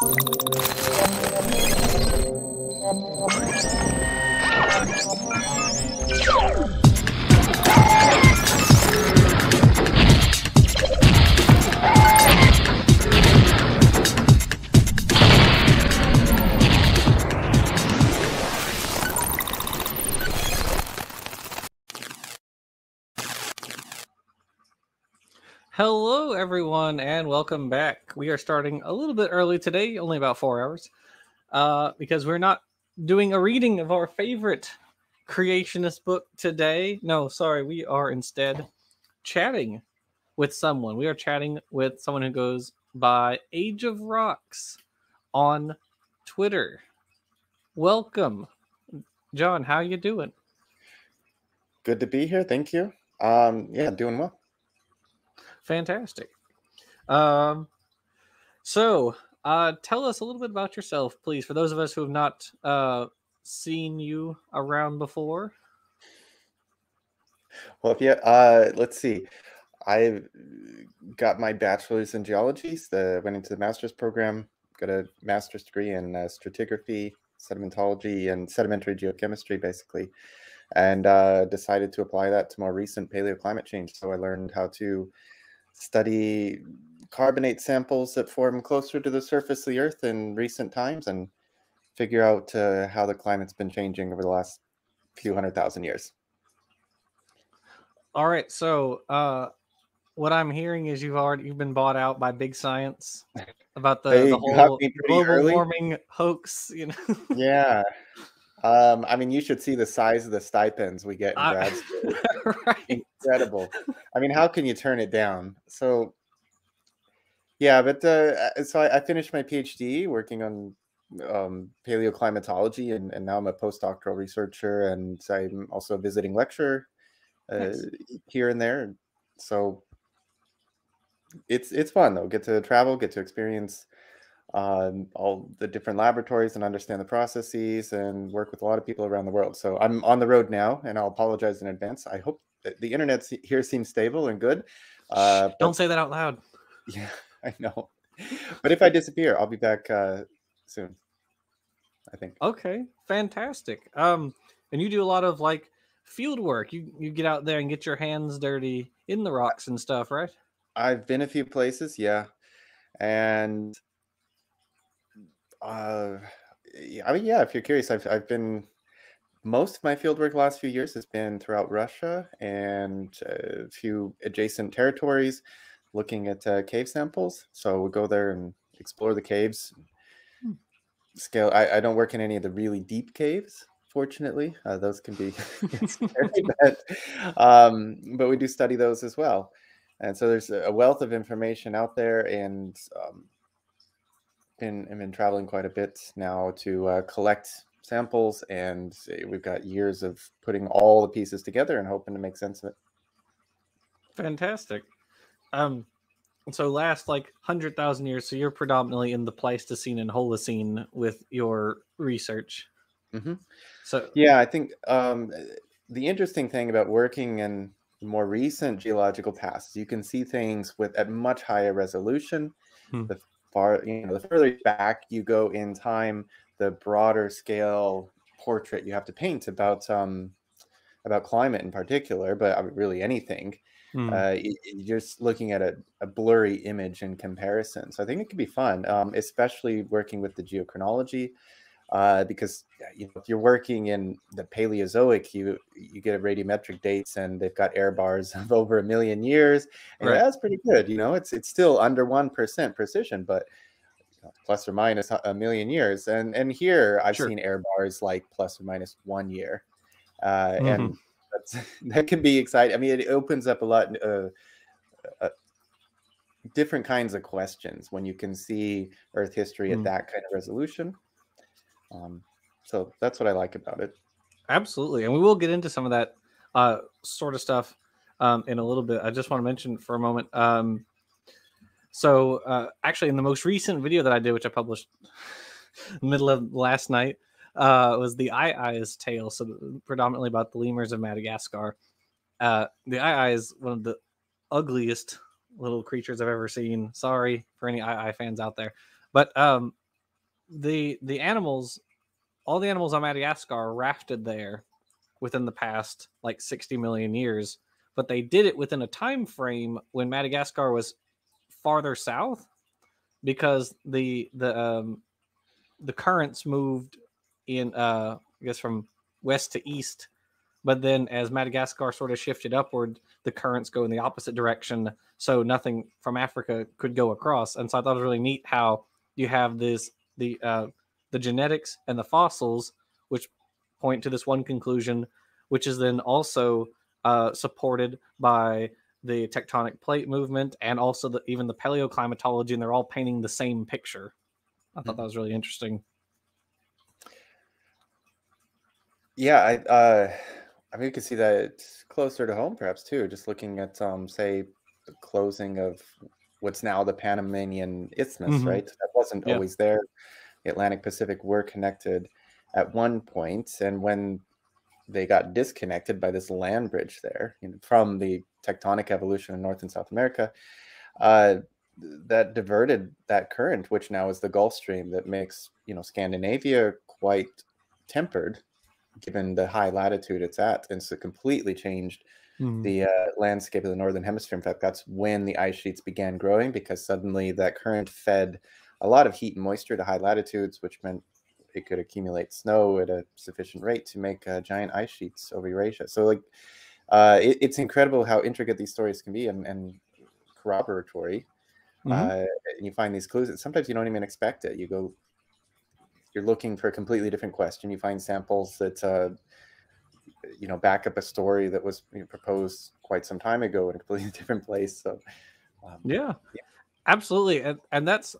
Thank you. Hello, everyone, and welcome back. We are starting a little bit early today, only about four hours, uh, because we're not doing a reading of our favorite creationist book today. No, sorry, we are instead chatting with someone. We are chatting with someone who goes by Age of Rocks on Twitter. Welcome, John. How you doing? Good to be here. Thank you. Um, yeah, doing well. Fantastic. Um, so, uh, tell us a little bit about yourself, please, for those of us who have not uh, seen you around before. Well, if you, uh, let's see. I got my bachelor's in geology. So went into the master's program. Got a master's degree in uh, stratigraphy, sedimentology, and sedimentary geochemistry, basically, and uh, decided to apply that to more recent paleoclimate change. So I learned how to study carbonate samples that form closer to the surface of the Earth in recent times and figure out uh, how the climate's been changing over the last few hundred thousand years. All right, so uh, what I'm hearing is you've already you've been bought out by big science about the, the whole global early. warming hoax. You know. yeah. Um, I mean, you should see the size of the stipends we get in grad school. right. Incredible. I mean, how can you turn it down? So, yeah, but uh, uh so I, I, finished my PhD working on um, paleoclimatology, and, and now I'm a postdoctoral researcher, and I'm also a visiting lecturer uh, nice. here and there. So it's it's fun though. Get to travel, get to experience um, all the different laboratories and understand the processes and work with a lot of people around the world. So I'm on the road now, and I'll apologize in advance. I hope the internet here seems stable and good. Uh, Don't say that out loud. Yeah, I know. But if I disappear, I'll be back uh, soon. I think. Okay, fantastic. Um, and you do a lot of like field work. You you get out there and get your hands dirty in the rocks and stuff, right? I've been a few places, yeah, and uh, I mean, yeah. If you're curious, I've I've been most of my fieldwork last few years has been throughout Russia and a few adjacent territories, looking at uh, cave samples. So we'll go there and explore the caves. Hmm. Scale. I, I don't work in any of the really deep caves, fortunately. Uh, those can be scary, but, um, but we do study those as well. And so there's a wealth of information out there, and um, been I've been traveling quite a bit now to uh, collect samples, and we've got years of putting all the pieces together and hoping to make sense of it. Fantastic. Um, so last like hundred thousand years, so you're predominantly in the Pleistocene and Holocene with your research. Mm-hmm. So yeah, I think um, the interesting thing about working in more recent geological past, you can see things with at much higher resolution. Hmm. The far you know the further back you go in time the broader scale portrait you have to paint about um about climate in particular but really anything mm. uh, you're just looking at a, a, blurry image in comparison so i think it could be fun um, especially working with the geochronology uh, because you know if you're working in the Paleozoic, you you get radiometric dates and they've got error bars of over a million years, and right. that's pretty good. You know, it's it's still under one percent precision, but plus or minus a million years. And and here I've sure. seen error bars like plus or minus one year, uh, mm-hmm. and that can be exciting. I mean, it opens up a lot. Uh, uh, different kinds of questions when you can see earth history mm. at that kind of resolution um, so that's what I like about it. Absolutely, and we will get into some of that uh, sort of stuff um, in a little bit. I just want to mention for a moment. Um, so, uh, actually, in the most recent video that I did, which I published middle of last night, uh, was the Aye-Ayes tale. So, predominantly about the lemurs of Madagascar. Uh, the Aye-Aye is one of the ugliest little creatures I've ever seen. Sorry for any Aye-Aye fans out there, but um, the the animals, all the animals on Madagascar rafted there within the past like 60 million years, but they did it within a time frame when Madagascar was farther south because the the um the currents moved in uh I guess from west to east but then as Madagascar sort of shifted upward, the currents go in the opposite direction. So nothing from Africa could go across. And so I thought it was really neat how you have this the uh, the genetics and the fossils, which point to this one conclusion, which is then also uh, supported by the tectonic plate movement and also the, even the paleoclimatology, and they're all painting the same picture. I thought mm-hmm. that was really interesting. Yeah, I uh, I mean, you can see that closer to home, perhaps too. Just looking at, um, say, the closing of what's now the Panamanian Isthmus, mm-hmm. right? That wasn't yeah. always there. The Atlantic Pacific were connected at one point, and when they got disconnected by this land bridge there you know, from the tectonic evolution in North and South America, uh, that diverted that current, which now is the Gulf Stream, that makes you know Scandinavia quite tempered given the high latitude it's at. And so it completely changed mm. the uh, landscape of the Northern Hemisphere. In fact, that's when the ice sheets began growing because suddenly that current fed a lot of heat and moisture to high latitudes, which meant it could accumulate snow at a sufficient rate to make uh, giant ice sheets over Eurasia. So, like, uh, it, it's incredible how intricate these stories can be and, and corroboratory. Mm-hmm. Uh, and you find these clues that sometimes you don't even expect it. You go you're looking for a completely different question. You find samples that uh, you know back up a story that was you know, proposed quite some time ago in a completely different place. So um, yeah, yeah, absolutely, and and that's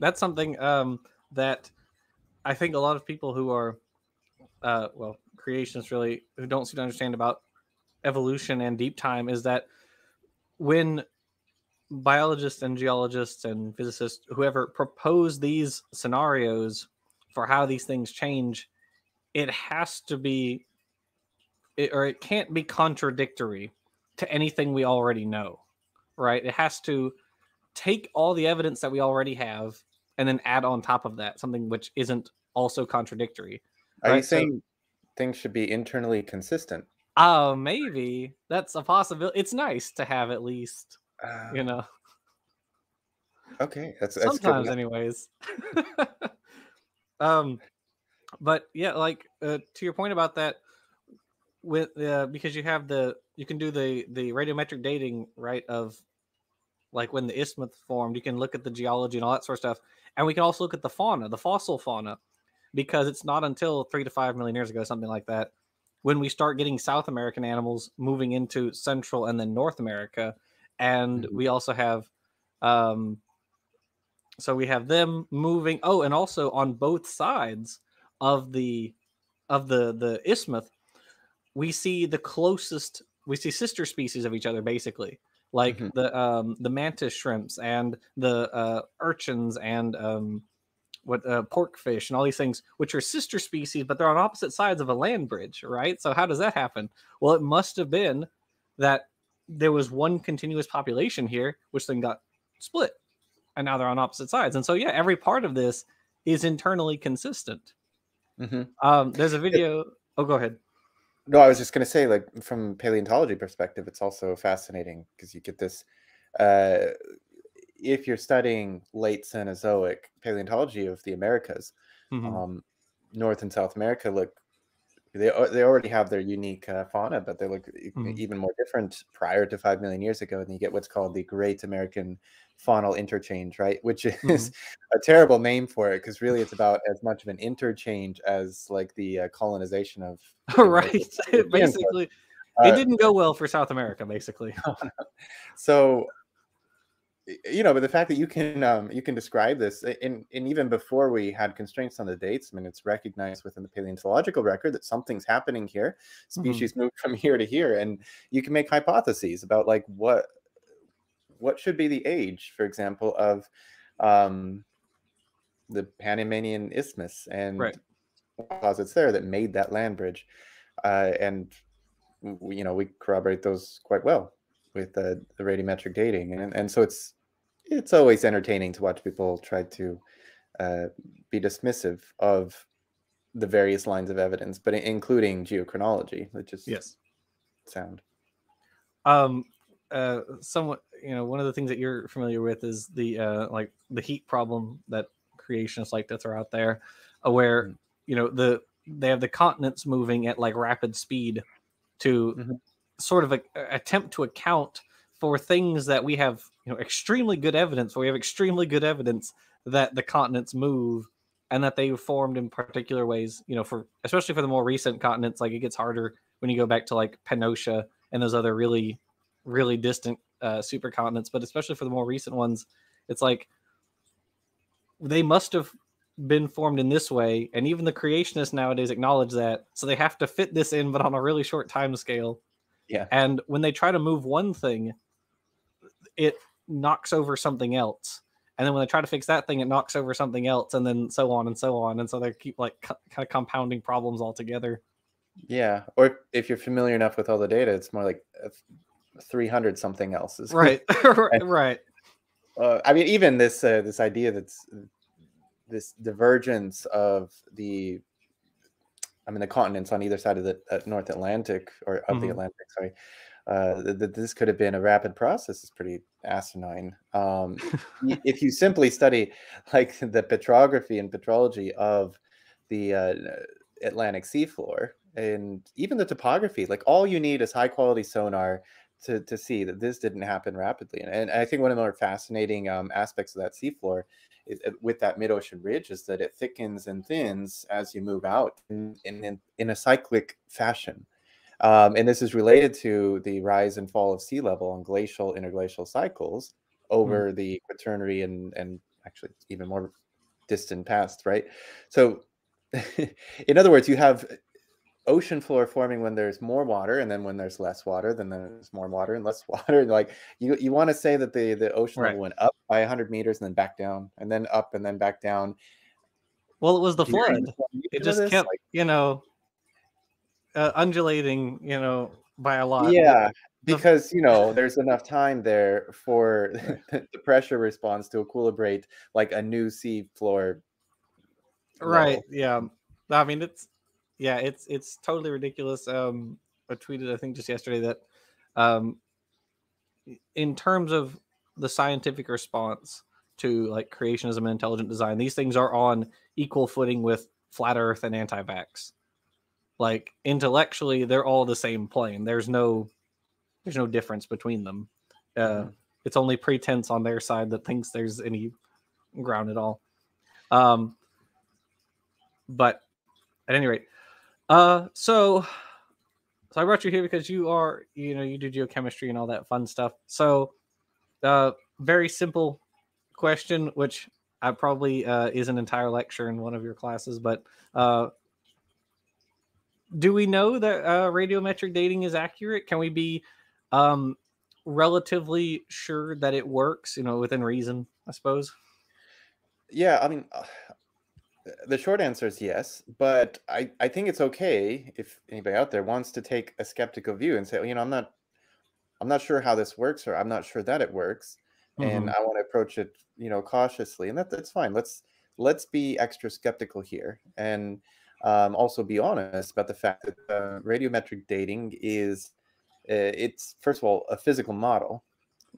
that's something um, that I think a lot of people who are uh, well creationists really who don't seem to understand about evolution and deep time is that when biologists and geologists and physicists whoever propose these scenarios for how these things change, it has to be, it, or it can't be contradictory to anything we already know, right? It has to take all the evidence that we already have and then add on top of that something which isn't also contradictory. Are right? you saying so, things should be internally consistent? Oh, uh, maybe that's a possibility. It's nice to have at least, uh, you know. Okay, that's, that's sometimes, anyways. Um, but yeah, like uh, to your point about that, with uh, because you have the you can do the the radiometric dating right of like when the isthmus formed. You can look at the geology and all that sort of stuff, and we can also look at the fauna, the fossil fauna, because it's not until three to five million years ago, something like that, when we start getting South American animals moving into Central and then North America, and mm-hmm. we also have um, so we have them moving oh and also on both sides of the of the the isthmus we see the closest we see sister species of each other basically like mm-hmm. the um the mantis shrimps and the uh urchins and um what uh, pork fish and all these things which are sister species but they're on opposite sides of a land bridge right so how does that happen well it must have been that there was one continuous population here which then got split and now they're on opposite sides. And so, yeah, every part of this is internally consistent. Mm-hmm. Um, there's a video. Oh, go ahead. No, I was just going to say, like, from paleontology perspective, it's also fascinating because you get this. Uh, if you're studying late Cenozoic paleontology of the Americas, mm-hmm. um, North and South America look they they already have their unique uh, fauna, but they look mm-hmm. even more different prior to five million years ago. And you get what's called the Great American Faunal Interchange, right? Which is mm-hmm. a terrible name for it because really it's about as much of an interchange as like the uh, colonization of right. basically, uh, it didn't go well for South America. Basically, so you know, but the fact that you can um, you can describe this, and and even before we had constraints on the dates, I mean, it's recognized within the paleontological record that something's happening here. Mm-hmm. Species mm-hmm. move from here to here, and you can make hypotheses about like what what should be the age, for example, of um, the Panamanian Isthmus and right. deposits there that made that land bridge, uh, and we, you know we corroborate those quite well with the, the radiometric dating and, and so it's it's always entertaining to watch people try to uh, be dismissive of the various lines of evidence, but including geochronology, which is yes, sound. Um, uh, somewhat, you know, one of the things that you're familiar with is the uh, like the heat problem that creationists like to throw out there, uh, where mm-hmm. you know the they have the continents moving at like rapid speed to mm-hmm. sort of a, a, attempt to account for things that we have you know extremely good evidence. We have extremely good evidence that the continents move and that they formed in particular ways. You know, for especially for the more recent continents, like it gets harder when you go back to like Pannotia and those other really, really distant uh, supercontinents. But especially for the more recent ones, it's like they must have been formed in this way, and even the creationists nowadays acknowledge that. So they have to fit this in, but on a really short time scale. Yeah. And when they try to move one thing, it knocks over something else. And then when they try to fix that thing it knocks over something else and then so on and so on. And so they keep like kind of compounding problems all together yeah or if you're familiar enough with all the data it's more like 300 something else is right right uh, i mean even this uh, this idea that's this divergence of the i mean the continents on either side of the uh, north atlantic or of mm-hmm. the atlantic sorry uh, that this could have been a rapid process is pretty asinine. Um, if you simply study like the petrography and petrology of the uh, Atlantic seafloor and even the topography, like all you need is high quality sonar to, to see that this didn't happen rapidly. And, and I think one of the more fascinating um, aspects of that seafloor is, uh, with that mid ocean ridge is that it thickens and thins as you move out in, in, in a cyclic fashion. Um, and this is related to the rise and fall of sea level on glacial interglacial cycles hmm. over mm. the quaternary and, and actually even more distant past, right? So, in other words, you have ocean floor forming when there's more water, and then when there's less water, then there's more water and less water. Like you, you want to say that the the ocean right. level went up by 100 meters and then back down, and then up and then back down. Well, it was the flood. It just kept, like, you know, uh, undulating, you know, by a lot. Yeah, because you know there's enough time there for the pressure response to equilibrate like a new sea floor. Right. Yeah. I mean, it's yeah, it's it's totally ridiculous. Um, I tweeted I think just yesterday that, um, in terms of the scientific response to like creationism and intelligent design, these things are on equal footing with flat Earth and anti-vax like intellectually they're all the same plane. There's no there's no difference between them. Uh mm-hmm. it's only pretense on their side that thinks there's any ground at all. Um but at any rate uh so so i brought you here because you are you know you do geochemistry and all that fun stuff. So uh very simple question which i probably uh is an entire lecture in one of your classes but uh do we know that uh, radiometric dating is accurate? Can we be um, relatively sure that it works? You know, within reason, I suppose. Yeah, I mean, uh, the short answer is yes, but I I think it's okay if anybody out there wants to take a skeptical view and say, well, you know, I'm not I'm not sure how this works, or I'm not sure that it works, mm-hmm. and I want to approach it, you know, cautiously, and that that's fine. Let's let's be extra skeptical here and um, also be honest about the fact that uh, radiometric dating is uh, it's first of all a physical model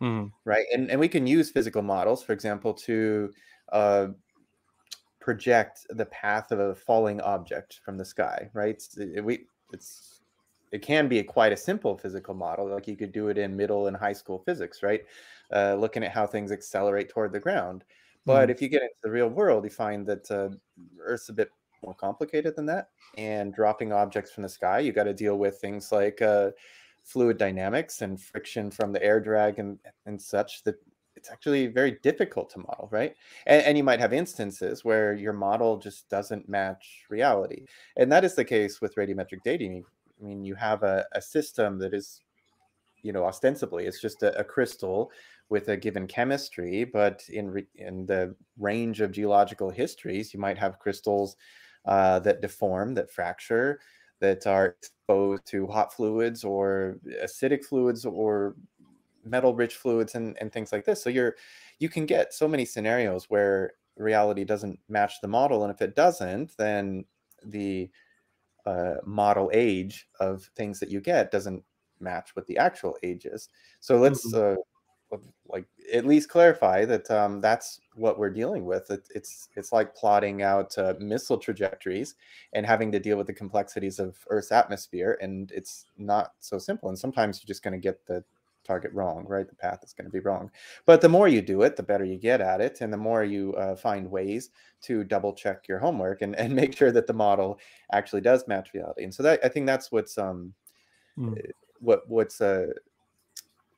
mm. right and, and we can use physical models for example to uh, project the path of a falling object from the sky right it, we it's it can be a, quite a simple physical model like you could do it in middle and high school physics right uh, looking at how things accelerate toward the ground but mm. if you get into the real world you find that uh, earth's a bit more complicated than that. And dropping objects from the sky, you got to deal with things like uh, fluid dynamics and friction from the air drag and, and such that it's actually very difficult to model, right? And, and, you might have instances where your model just doesn't match reality. And that is the case with radiometric dating. I mean, you have a, a system that is, you know, ostensibly it's just a, a crystal with a given chemistry, but in in the range of geological histories, you might have crystals uh, that deform, that fracture, that are exposed to hot fluids or acidic fluids or metal rich fluids and, and things like this. So you're you can get so many scenarios where reality doesn't match the model, and if it doesn't, then the uh, model age of things that you get doesn't match what the actual age is. So let's mm-hmm. uh, like at least clarify that um, that's what we're dealing with. It, it's it's like plotting out uh, missile trajectories and having to deal with the complexities of Earth's atmosphere, and it's not so simple. And sometimes you're just going to get the target wrong, right? The path is going to be wrong. But the more you do it, the better you get at it, and the more you uh, find ways to double check your homework and, and make sure that the model actually does match reality. And so that I think that's what's um mm. what what's uh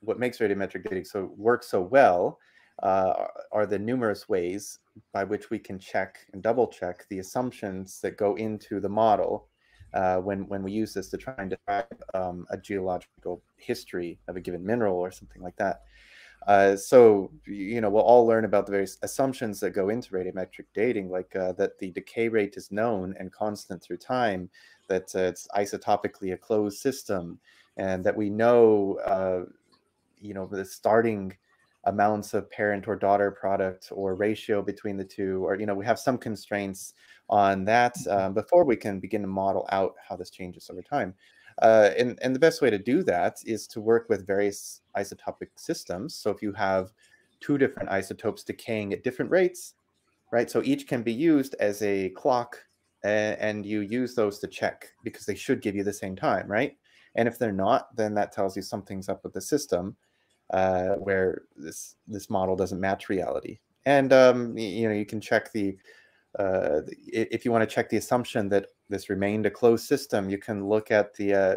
what makes radiometric dating so work so well uh, are the numerous ways by which we can check and double check the assumptions that go into the model uh, when when we use this to try and describe um, a geological history of a given mineral or something like that. Uh, so you know we'll all learn about the various assumptions that go into radiometric dating, like uh, that the decay rate is known and constant through time, that uh, it's isotopically a closed system, and that we know uh, you know the starting amounts of parent or daughter product or ratio between the two, or you know we have some constraints on that mm-hmm. um, before we can begin to model out how this changes over time. Uh, and, and the best way to do that is to work with various isotopic systems. So if you have two different isotopes decaying at different rates, right? So each can be used as a clock and, and you use those to check because they should give you the same time, right? And if they're not, then that tells you something's up with the system uh, where this this model doesn't match reality. And um, you know you can check the uh, if you want to check the assumption that this remained a closed system, you can look at the, uh,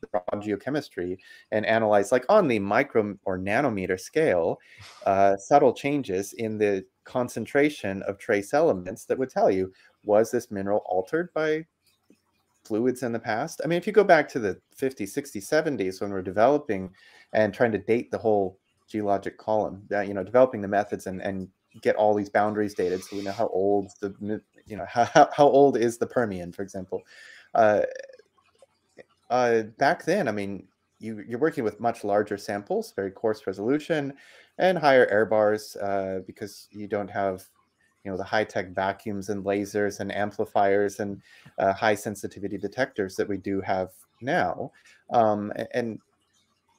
the geochemistry and analyze, like on the micro or nanometer scale, uh, subtle changes in the concentration of trace elements that would tell you was this mineral altered by fluids in the past? I mean, if you go back to the 50s, 60s, 70s when we're developing and trying to date the whole geologic column, that you know, developing the methods and and get all these boundaries dated so we know how old the you know how, how old is the permian for example uh, uh, back then i mean you, you're working with much larger samples very coarse resolution and higher error bars uh, because you don't have you know the high-tech vacuums and lasers and amplifiers and uh, high sensitivity detectors that we do have now um, and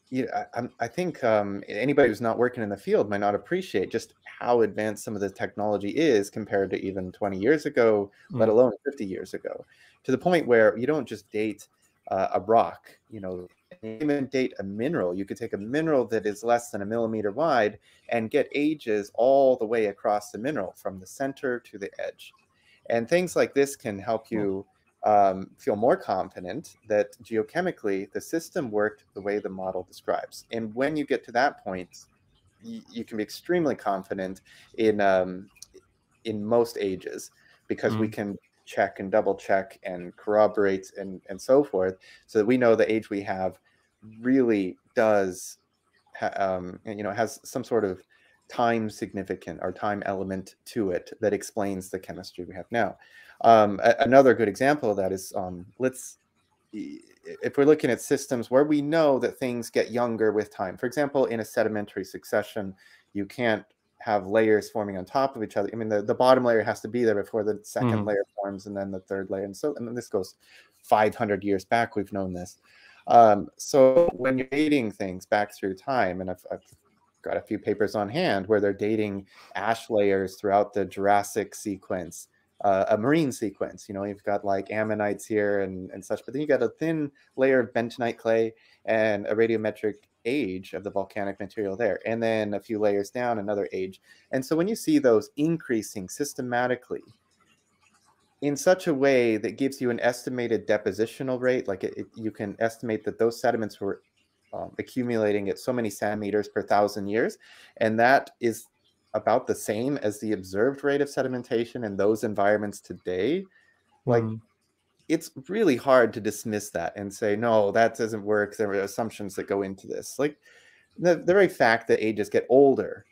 you know, I, I think um, anybody who's not working in the field might not appreciate just how advanced some of the technology is compared to even 20 years ago, mm. let alone 50 years ago, to the point where you don't just date uh, a rock, you know, even date a mineral. You could take a mineral that is less than a millimeter wide and get ages all the way across the mineral from the center to the edge. And things like this can help you um, feel more confident that geochemically the system worked the way the model describes. And when you get to that point, you, you can be extremely confident in um, in most ages because mm. we can check and double check and corroborates and and so forth, so that we know the age we have really does, um, you know, has some sort of time significant or time element to it that explains the chemistry we have now. Um, another good example of that is um, let's if we're looking at systems where we know that things get younger with time. For example, in a sedimentary succession, you can't have layers forming on top of each other. I mean, the, the bottom layer has to be there before the 2nd mm-hmm. layer forms, and then the third layer, and so and then this goes 500 years back. We've known this. Um, so when you're dating things back through time, and I've, I've got a few papers on hand where they're dating ash layers throughout the Jurassic sequence uh, a marine sequence. You know, you've got like ammonites here and, and such, but then you got a thin layer of bentonite clay and a radiometric age of the volcanic material there. And then a few layers down, another age. And so when you see those increasing systematically in such a way that gives you an estimated depositional rate, like it, it, you can estimate that those sediments were um, accumulating at so many centimeters per thousand years. And that is about the same as the observed rate of sedimentation in those environments today, like mm. it's really hard to dismiss that and say, no, that doesn't work. There are assumptions that go into this. Like the, the very fact that ages get older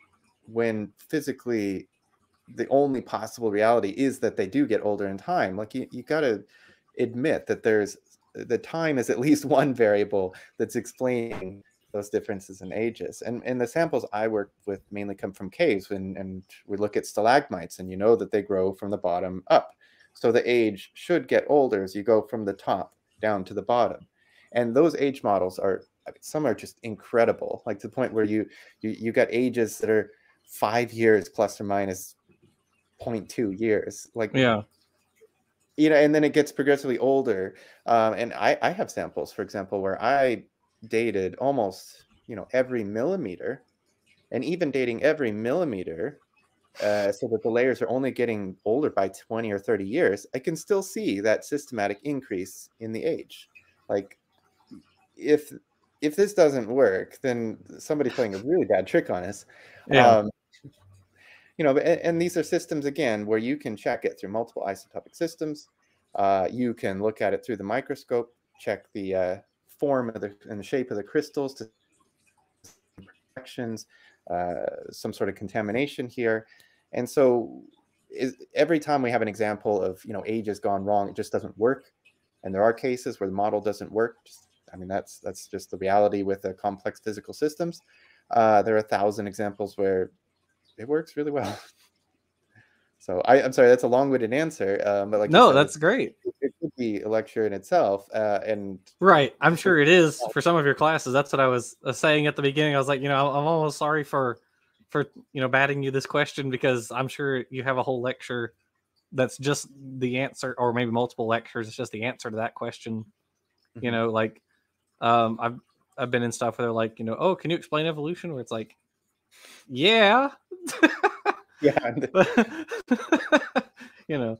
when physically the only possible reality is that they do get older in time. Like you, you got to admit that there's the time is at least one variable that's explaining those differences in ages. And, and the samples I work with mainly come from caves, and, and we look at stalagmites, and you know that they grow from the bottom up. So the age should get older as you go from the top down to the bottom. And those age models are I mean, some are just incredible, like to the point where you you you got ages that are five years plus or minus 0.2 years. Like yeah, you know, and then it gets progressively older. Um, and I I have samples, for example, where I dated almost you know every millimeter, and even dating every millimeter. Uh, so that the layers are only getting older by 20 or 30 years, I can still see that systematic increase in the age. Like if if this doesn't work, then somebody's playing a really bad trick on us. Yeah. Um, you know, and, and, these are systems again where you can check it through multiple isotopic systems. Uh, you can look at it through the microscope, check the uh, form of the and the shape of the crystals to projections, uh, some sort of contamination here, and so is, every time we have an example of you know age has gone wrong, it just doesn't work, and there are cases where the model doesn't work. Just I mean, that's that's just the reality with the complex physical systems. Uh, there are a thousand examples where it works really well. So I, am sorry, that's a long-winded answer, um, but like no, said, that's great. It, a lecture in itself, uh, and right, I'm sure it is for some of your classes. That's what I was uh, saying at the beginning. I was like, you know, I'm almost sorry for for you know batting you this question because I'm sure you have a whole lecture that's just the answer, or maybe multiple lectures. It's just the answer to that question. Mm-hmm. You know, like um, I've I've been in stuff where they're like, you know, oh, can you explain evolution? Where it's like, yeah, yeah, you know.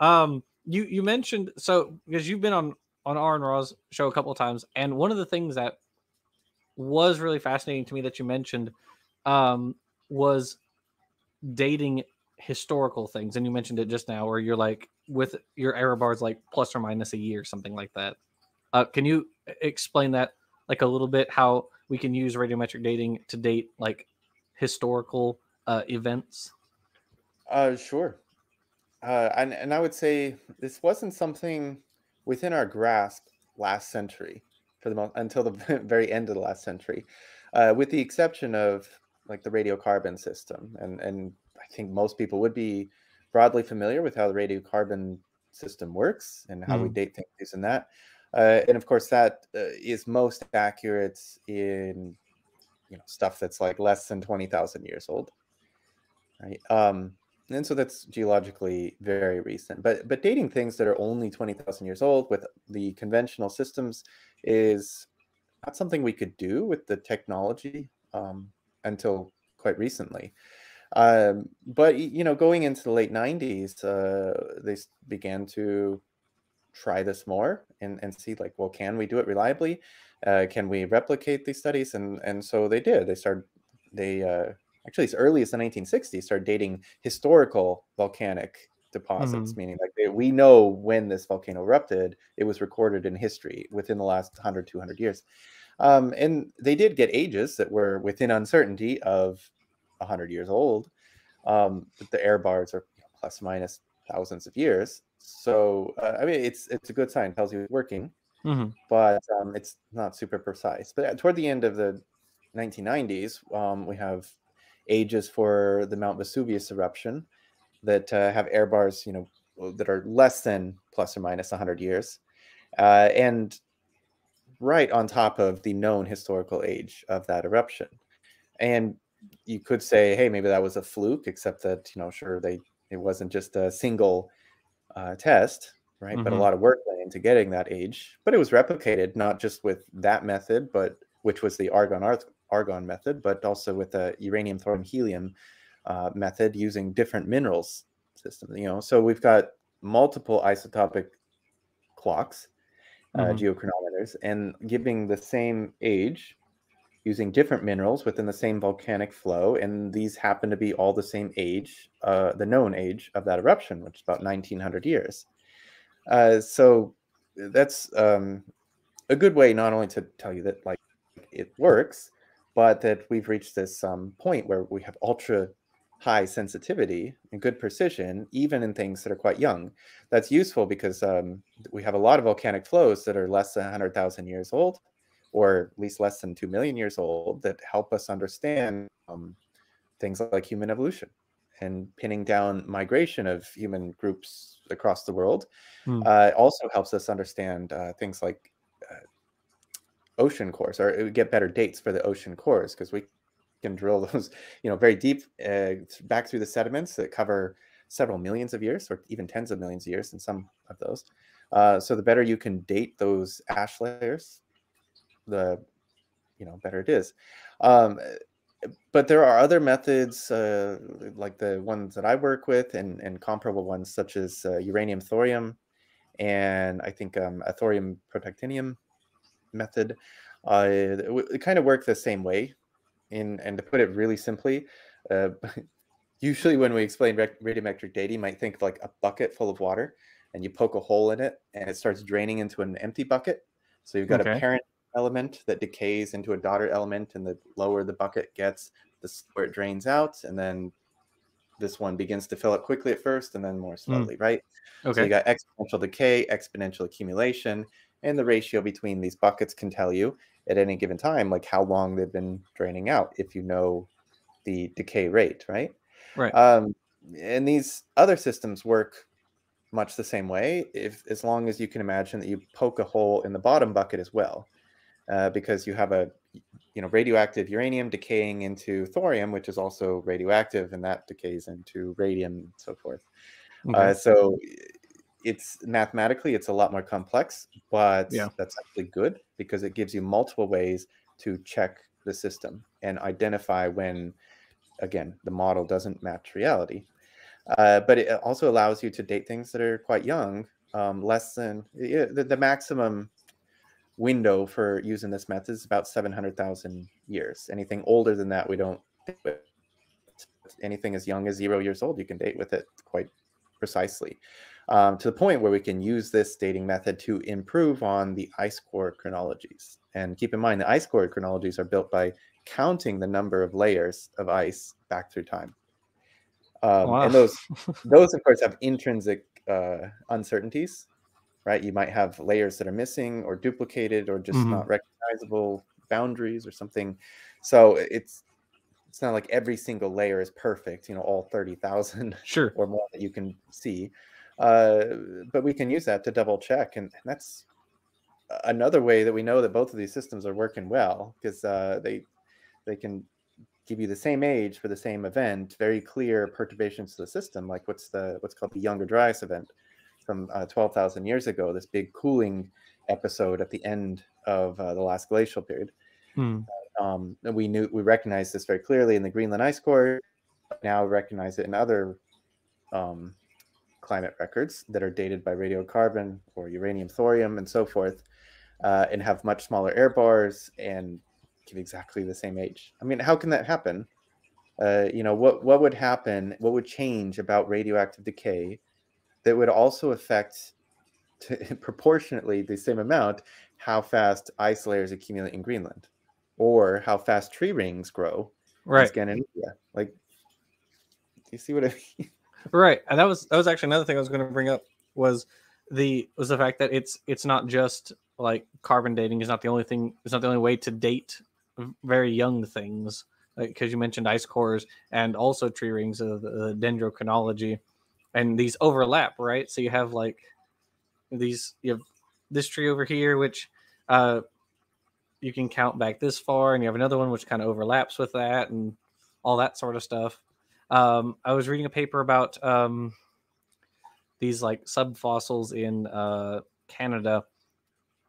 Um, you you mentioned so because you've been on on Aron Ra's show a couple of times, and one of the things that was really fascinating to me that you mentioned um, was dating historical things, and you mentioned it just now, where you're like with your error bars like plus or minus a year, something like that. Uh, can you explain that like a little bit? How we can use radiometric dating to date like historical uh, events? Uh, sure. Uh, and, and I would say this wasn't something within our grasp last century for the most until the very end of the last century, uh, with the exception of like the radiocarbon system. And, and I think most people would be broadly familiar with how the radiocarbon system works and how mm. we date things using that. Uh, and of course, that uh, is most accurate in you know stuff that's like less than twenty thousand years old, right? Um, and so that's geologically very recent. But but dating things that are only twenty thousand years old with the conventional systems is not something we could do with the technology um, until quite recently. Um, but you know, going into the late '90s, uh, they began to try this more and, and see like, well, can we do it reliably? Uh, can we replicate these studies? And and so they did. They started. They uh, actually as early as the 1960s started dating historical volcanic deposits, mm-hmm. meaning like they, we know when this volcano erupted. It was recorded in history within the last 100, 200 years. Um, and they did get ages that were within uncertainty of 100 years old. Um, but the error bars are plus minus thousands of years. So uh, I mean, it's it's a good sign. Tells you it's working, mm-hmm. but um, it's not super precise. But toward the end of the 1990s, um, we have ages for the Mount Vesuvius eruption that uh, have error bars, you know, that are less than plus or minus 100 years, uh, and right on top of the known historical age of that eruption. And you could say, hey, maybe that was a fluke, except that you know, sure, they it wasn't just a single uh, test, right? Mm-hmm. But a mm-hmm. lot of work went into getting that age. But it was replicated not just with that method, but which was the argon argon method, but also with the uranium thorium helium uh, method using different minerals system. You know, so we've got multiple isotopic clocks, uh, mm-hmm. geochronometers, and giving the same age using different minerals within the same volcanic flow, and these happen to be all the same age, uh, the known age of that eruption, which is about 1900 years. Uh, so that's um, a good way not only to tell you that like it works, but that we've reached this um, point where we have ultra high sensitivity and good precision, even in things that are quite young. That's useful because um, we have a lot of volcanic flows that are less than 100,000 years old, or at least less than 2 million years old, that help us understand um, things like human evolution and pinning down migration of human groups across the world. Hmm. Uh, also helps us understand uh, things like ocean cores, or it would get better dates for the ocean cores because we can drill those, you know, very deep uh, back through the sediments that cover several millions of years, or even tens of millions of years in some of those. Uh, so the better you can date those ash layers, the you know better it is. Um, but there are other methods uh, like the ones that I work with and, and comparable ones such as uh, uranium thorium and I think um, a thorium protactinium method. Uh, it, it, kind of work the same way. In, and to put it really simply, uh, usually when we explain radiometric dating, you might think like a bucket full of water and you poke a hole in it and it starts draining into an empty bucket. So you've got okay. a parent element that decays into a daughter element, and the lower the bucket gets, the slower it drains out, and then this one begins to fill up quickly at first and then more hmm. slowly, mm. right? Okay. So you got exponential decay, exponential accumulation, and the ratio between these buckets can tell you at any given time like how long they've been draining out if you know the decay rate, right? Right. Um, and these other systems work much the same way if as long as you can imagine that you poke a hole in the bottom bucket as well uh, because you have a you know radioactive uranium decaying into thorium which is also radioactive and that decays into radium and so forth okay. uh, so it's mathematically it's a lot more complex but yeah. that's actually good because it gives you multiple ways to check the system and identify when again the model doesn't match reality uh, but it also allows you to date things that are quite young, um, less than the, the, maximum window for using this method is about 700,000 years. Anything older than that, we don't Anything as young as zero years old, you can date with it quite precisely. Um, to the point where we can use this dating method to improve on the ice core chronologies. And keep in mind, the ice core chronologies are built by counting the number of layers of ice back through time. Um, wow. And those, those of course have intrinsic uh, uncertainties, right? You might have layers that are missing or duplicated or just mm-hmm. not recognizable boundaries or something. So it's it's not like every single layer is perfect, you know, all 30,000 sure. or more that you can see. Uh, but we can use that to double check. And, and, that's another way that we know that both of these systems are working well because uh, they they can give you the same age for the same event, very clear perturbations to the system, like what's the what's called the Younger Dryas event from uh, 12,000 years ago, this big cooling episode at the end of uh, the last glacial period. Hmm. Um, we knew we recognized this very clearly in the Greenland ice core. Now recognize it in other um, climate records that are dated by radiocarbon or uranium thorium and so forth, uh, and have much smaller error bars and give exactly the same age. I mean, how can that happen? Uh, you know, what what would happen? What would change about radioactive decay that would also affect to, proportionately the same amount how fast ice layers accumulate in Greenland, or how fast tree rings grow right. in Scandinavia? Like, do you see what I mean? Right, and that was that was actually another thing I was going to bring up was the was the fact that it's it's not just like carbon dating is not the only thing. It's not the only way to date very young things because like, you mentioned ice cores and also tree rings of the dendrochronology and these overlap right so you have like these you have this tree over here which uh you can count back this far and you have another one which kind of overlaps with that and all that sort of stuff um i was reading a paper about um these like subfossils in uh canada.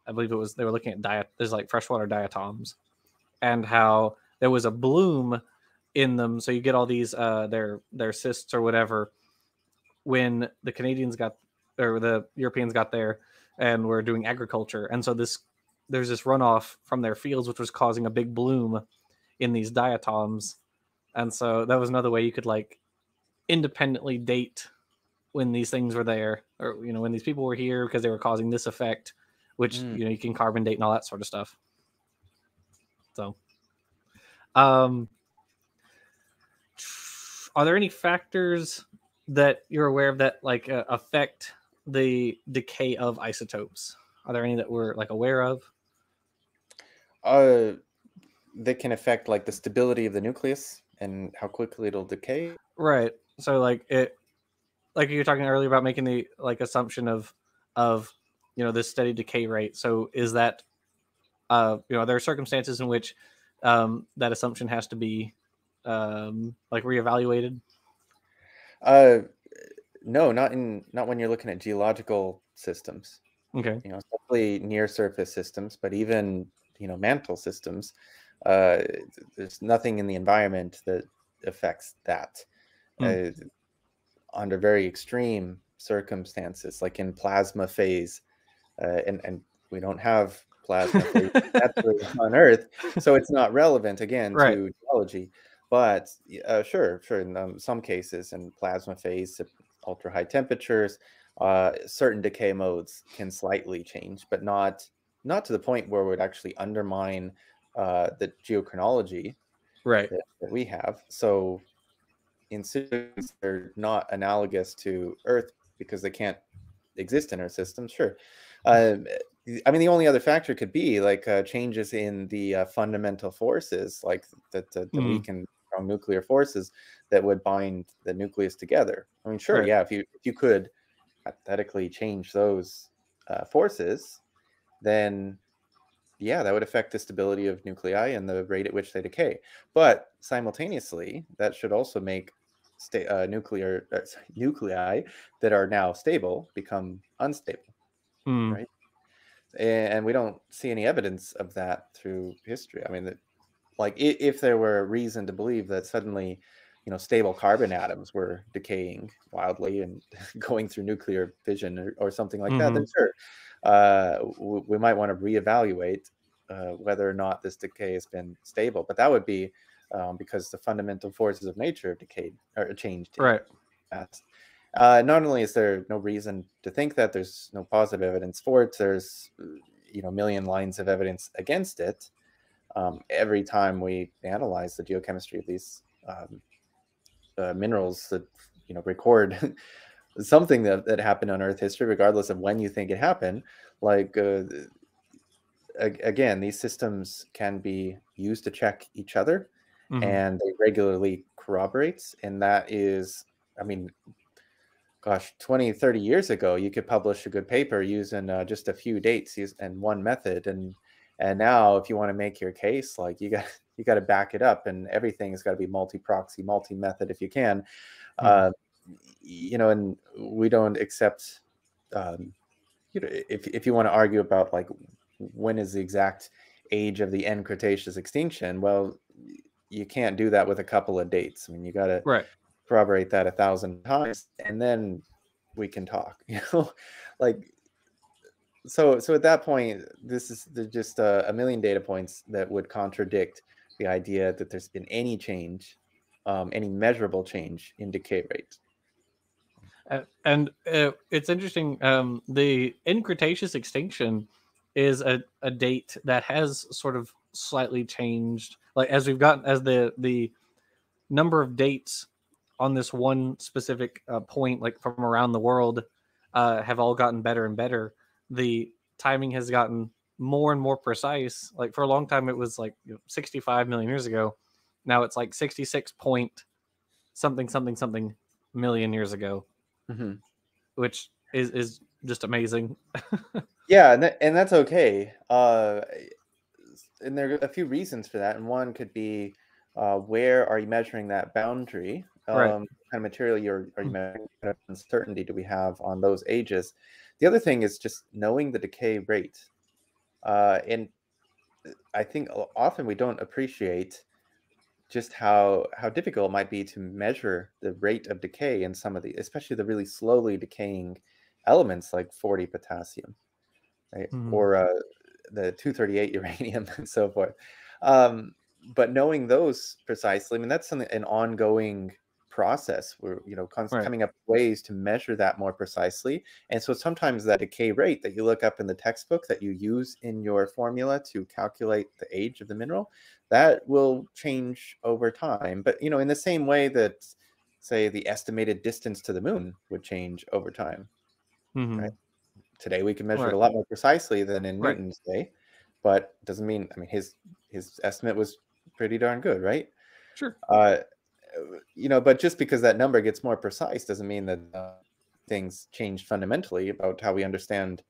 I believe it was they were looking at diet there's like freshwater diatoms and how there was a bloom in them. So you get all these uh, their their cysts or whatever when the Canadians got or the Europeans got there and were doing agriculture, and so this there's this runoff from their fields which was causing a big bloom in these diatoms, and so that was another way you could like independently date when these things were there or you know when these people were here because they were causing this effect which mm. you know you can carbon date and all that sort of stuff so, um, are there any factors that you're aware of that like uh, affect the decay of isotopes? Are there any that we're like aware of? Uh, that can affect like the stability of the nucleus and how quickly it'll decay. Right. So like it, like you were talking earlier about making the like assumption of of you know this steady decay rate. So is that uh you know there are circumstances in which um that assumption has to be um like reevaluated. Uh, no, not in not when you're looking at geological systems. Okay. You know, especially near surface systems, but even you know mantle systems. Uh, there's nothing in the environment that affects that. Mm. Uh, under very extreme circumstances, like in plasma phase, uh, and and we don't have plasma phase on Earth, so it's not relevant again right. to geology. But uh, sure, sure, in um, some cases, in plasma phase, ultra high temperatures, uh, certain decay modes can slightly change, but not not to the point where it would actually undermine uh, the geochronology right that, that we have. So in systems they're not analogous to Earth because they can't exist in our system. Sure. Um, I mean, the only other factor could be like uh, changes in the uh, fundamental forces, like that the, the mm. weak and strong nuclear forces that would bind the nucleus together. I mean, sure, right. yeah, if you if you could hypothetically change those uh, forces, then yeah, that would affect the stability of nuclei and the rate at which they decay. But simultaneously, that should also make sta- uh, nuclear uh, nuclei that are now stable become unstable, mm. right? And we don't see any evidence of that through history. I mean, that, like if there were a reason to believe that suddenly, you know, stable carbon atoms were decaying wildly and going through nuclear fission or, or something like mm-hmm. that, then mm-hmm. sure, uh, we, we might want to reevaluate uh, whether or not this decay has been stable. But that would be um, because the fundamental forces of nature have decayed or changed. Right. Uh, not only is there no reason to think that there's no positive evidence for it, there's you know million lines of evidence against it. Um, every time we analyze the geochemistry of these um, uh, minerals that you know record something that, that happened on Earth history, regardless of when you think it happened, like uh, again, these systems can be used to check each other mm-hmm. and they regularly corroborates. And that is, I mean, gosh, 20, 30 years ago, you could publish a good paper using uh, just a few dates and one method. And and now if you want to make your case, like you got you got to back it up and everything's got to be multi-proxy, multi-method if you can. Mm-hmm. Uh, you know, and we don't accept um, you know, if, if you want to argue about like when is the exact age of the end Cretaceous extinction, well, you can't do that with a couple of dates. I mean, you got to right. corroborate that a thousand times, and then we can talk. You know, like so. So at that point, this is just a, a, million data points that would contradict the idea that there's been any change, um, any measurable change in decay rate. Uh, and uh, it's interesting. Um, the end Cretaceous extinction is a, a date that has sort of slightly changed. Like as we've gotten as the the number of dates on this one specific uh, point like from around the world uh, have all gotten better and better. The timing has gotten more and more precise. Like for a long time it was like you know, 65 million years ago. Now it's like 66 point something something something million years ago mm-hmm. which is is just amazing yeah and, that, and that's okay uh and there are a few reasons for that. And one could be uh, where are you measuring that boundary? Um, right. kind of material you're are you mm. measuring? What uncertainty do we have on those ages? The other thing is just knowing the decay rate. Uh, and uh, I think often we don't appreciate just how how difficult it might be to measure the rate of decay in some of the, especially the really slowly decaying elements like 40 potassium, right? Mm-hmm. Or uh, the 238 uranium and so forth. Um, but knowing those precisely, I mean, that's an, an ongoing process. We're, you know, right. coming up ways to measure that more precisely. And so sometimes that decay rate that you look up in the textbook that you use in your formula to calculate the age of the mineral, that will change over time. But, you know, in the same way that, say, the estimated distance to the moon would change over time. Mm-hmm. Right? Today we can measure right. it a lot more precisely than in right. Newton's day. but doesn't mean I mean his his estimate was pretty darn good, right? Sure. Uh, you know, but just because that number gets more precise doesn't mean that uh, things change fundamentally about how we understand,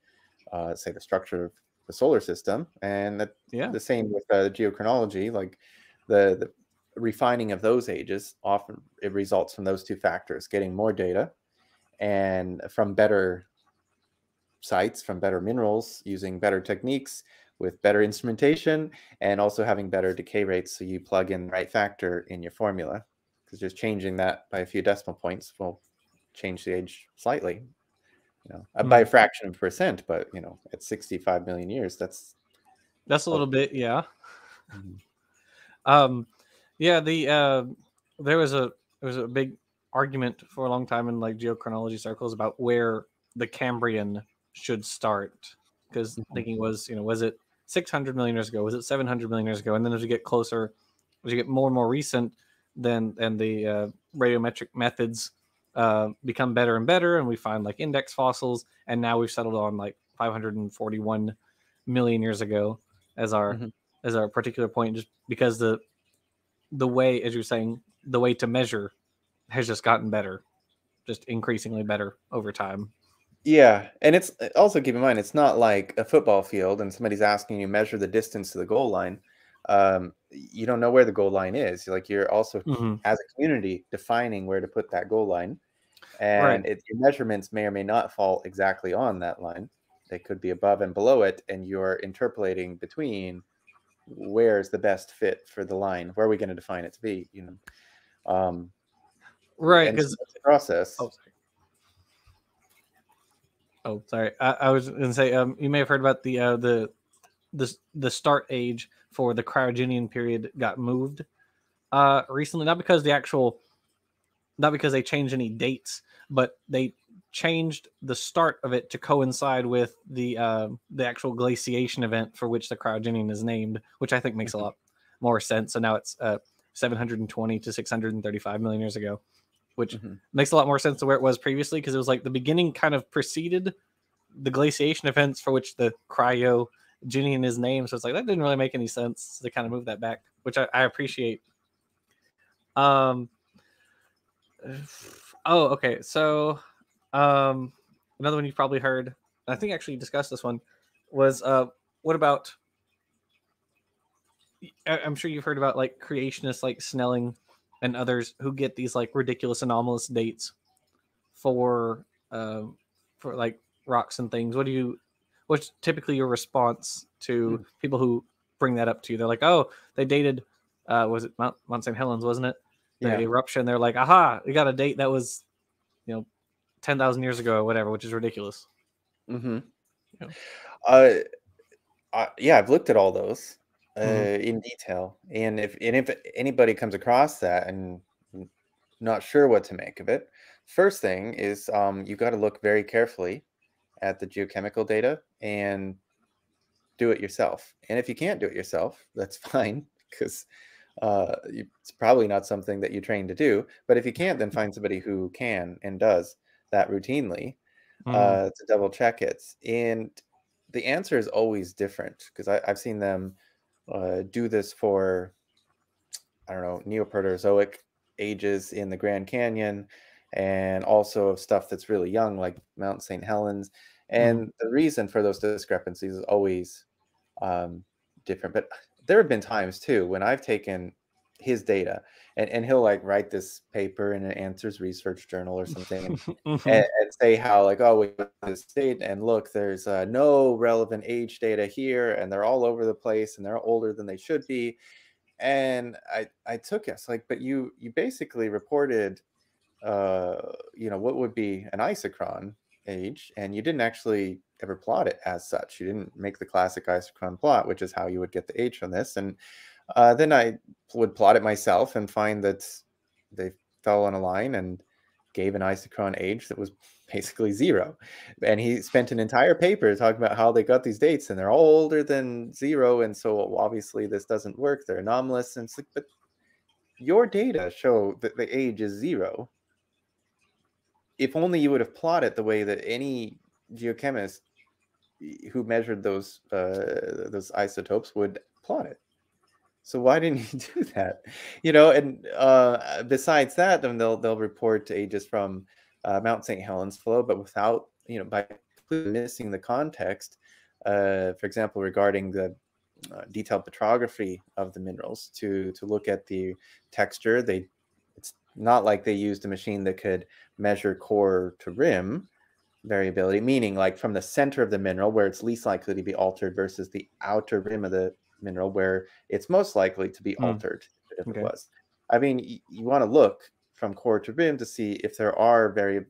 uh, say, the structure of the solar system, and that yeah. the same with uh, geochronology. Like the, the refining of those ages often it results from those two factors: getting more data, and from better sites, from better minerals, using better techniques with better instrumentation, and also having better decay rates. So you plug in the right factor in your formula because just changing that by a few decimal points will change the age slightly, you know, mm-hmm. by a fraction of a percent. But you know, at 65 million years, that's that's a little bit, yeah. Mm-hmm. Um, yeah. The uh, there was a there was a big argument for a long time in like geochronology circles about where the Cambrian should start because mm-hmm. thinking was you know was it 600 million years ago was it 700 million years ago and then as you get closer as you get more and more recent then and the uh, radiometric methods uh, become better and better, and we find like index fossils, and now we've settled on like 541 million years ago as our mm-hmm. as our particular point, just because the the way, as you're saying, the way to measure has just gotten better, just increasingly better over time. Yeah, and it's also keep in mind it's not like a football field and somebody's asking you measure the distance to the goal line um, you don't know where the goal line is. Like you're also mm-hmm. as a community defining where to put that goal line, and right. it, your measurements may or may not fall exactly on that line. They could be above and below it, and you're interpolating between where's the best fit for the line. Where are we going to define it to be? You know, um, right? Because the process. Oh, sorry. Oh, sorry. I, I was going to say um, you may have heard about the uh, the the the start age for the cryogenian period got moved uh recently not because the actual not because they changed any dates but they changed the start of it to coincide with the uh, the actual glaciation event for which the cryogenian is named which i think makes a lot more sense so now it's uh 720 to 635 million years ago which mm-hmm. makes a lot more sense to where it was previously because it was like the beginning kind of preceded the glaciation events for which the cryo Ginny in his name. So it's like that didn't really make any sense to kind of move that back, which I, I appreciate. Um. Oh, okay. So, um, another one you've probably heard. I think I actually discussed this one. Was uh, what about? I'm sure you've heard about like creationists like Snelling and others who get these like ridiculous anomalous dates for um for like rocks and things. What do you what's typically your response to mm. people who bring that up to you? They're like, oh, they dated, uh, was it Mount, Mount St. Helens, wasn't it? The yeah. eruption. They're like, aha, we got a date that was, you know, 10,000 years ago or whatever, which is ridiculous. Mm-hmm. Yeah. Uh, uh, yeah, I've looked at all those uh, mm-hmm. in detail. And if, and if anybody comes across that and not sure what to make of it, first thing is um, you got to look very carefully at the geochemical data and do it yourself. And if you can't do it yourself, that's fine because uh, it's probably not something that you train to do. But if you can't, then find somebody who can and does that routinely mm. uh, to double check it. And the answer is always different because I've seen them uh, do this for, I don't know, Neoproterozoic ages in the Grand Canyon and also stuff that's really young, like Mount St. Helens. Mm-hmm. And mm. the reason for those discrepancies is always um, different. But there have been times too when I've taken his data and, and he'll like write this paper in an answers research journal or something and, mm-hmm. and, say how like oh we this state and look there's uh, no relevant age data here and they're all over the place and they're older than they should be and i i took it like but you you basically reported uh you know what would be an isochron age, and you didn't actually ever plot it as such. You didn't make the classic isochron plot, which is how you would get the age from this. And uh, then I would plot it myself and find that they fell on a line and gave an isochron age that was basically zero. And he spent an entire paper talking about how they got these dates and they're all older than zero. And so obviously this doesn't work. They're anomalous. And like, but your data show that the age is zero if only you would have plotted the way that any geochemist who measured those uh, those isotopes would plot it. So why didn't he do that? You know, and uh, besides that, then they'll they'll report ages from uh, Mount St. Helens flow, but without you know by missing the context. Uh, for example, regarding the uh, detailed petrography of the minerals to to look at the texture, they not like they used a machine that could measure core to rim variability, meaning like from the center of the mineral where it's least likely to be altered versus the outer rim of the mineral where it's most likely to be mm. altered if okay. it was. I mean, you, you want to look from core to rim to see if there are vari-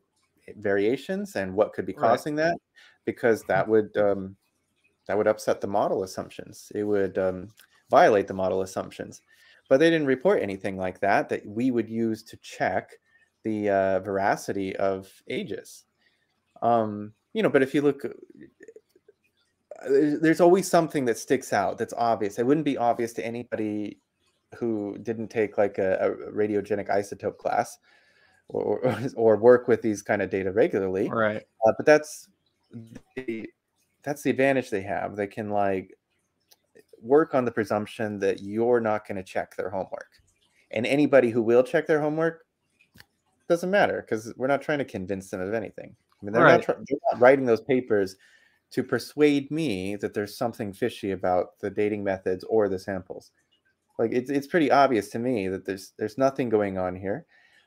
variations and what could be causing right. that, because that would um, that would upset the model assumptions. It would um, violate the model assumptions. But they didn't report anything like that that we would use to check the uh, veracity of ages. Um, you know, but if you look there's always something that sticks out that's obvious. It wouldn't be obvious to anybody who didn't take like a, a radiogenic isotope class or, or, or work with these kind of data regularly. Right. Uh, but that's the, that's the advantage they have. They can like work on the presumption that you're not going to check their homework, and anybody who will check their homework doesn't matter because we're not trying to convince them of anything. I mean, they're, right. not, they're not writing those papers to persuade me that there's something fishy about the dating methods or the samples. Like it's it's pretty obvious to me that there's there's nothing going on here,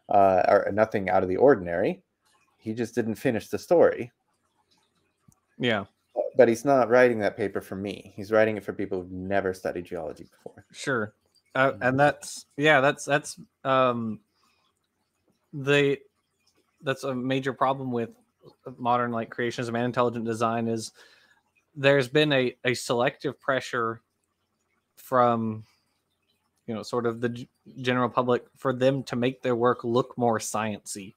uh, or nothing out of the ordinary. He just didn't finish the story. Yeah. But he's not writing that paper for me. He's writing it for people who've never studied geology before. Sure. Uh, and mm-hmm. that's yeah, that's that's um the that's a major problem with modern like creationism and intelligent design is there's been a, a selective pressure from you know sort of the general public for them to make their work look more sciency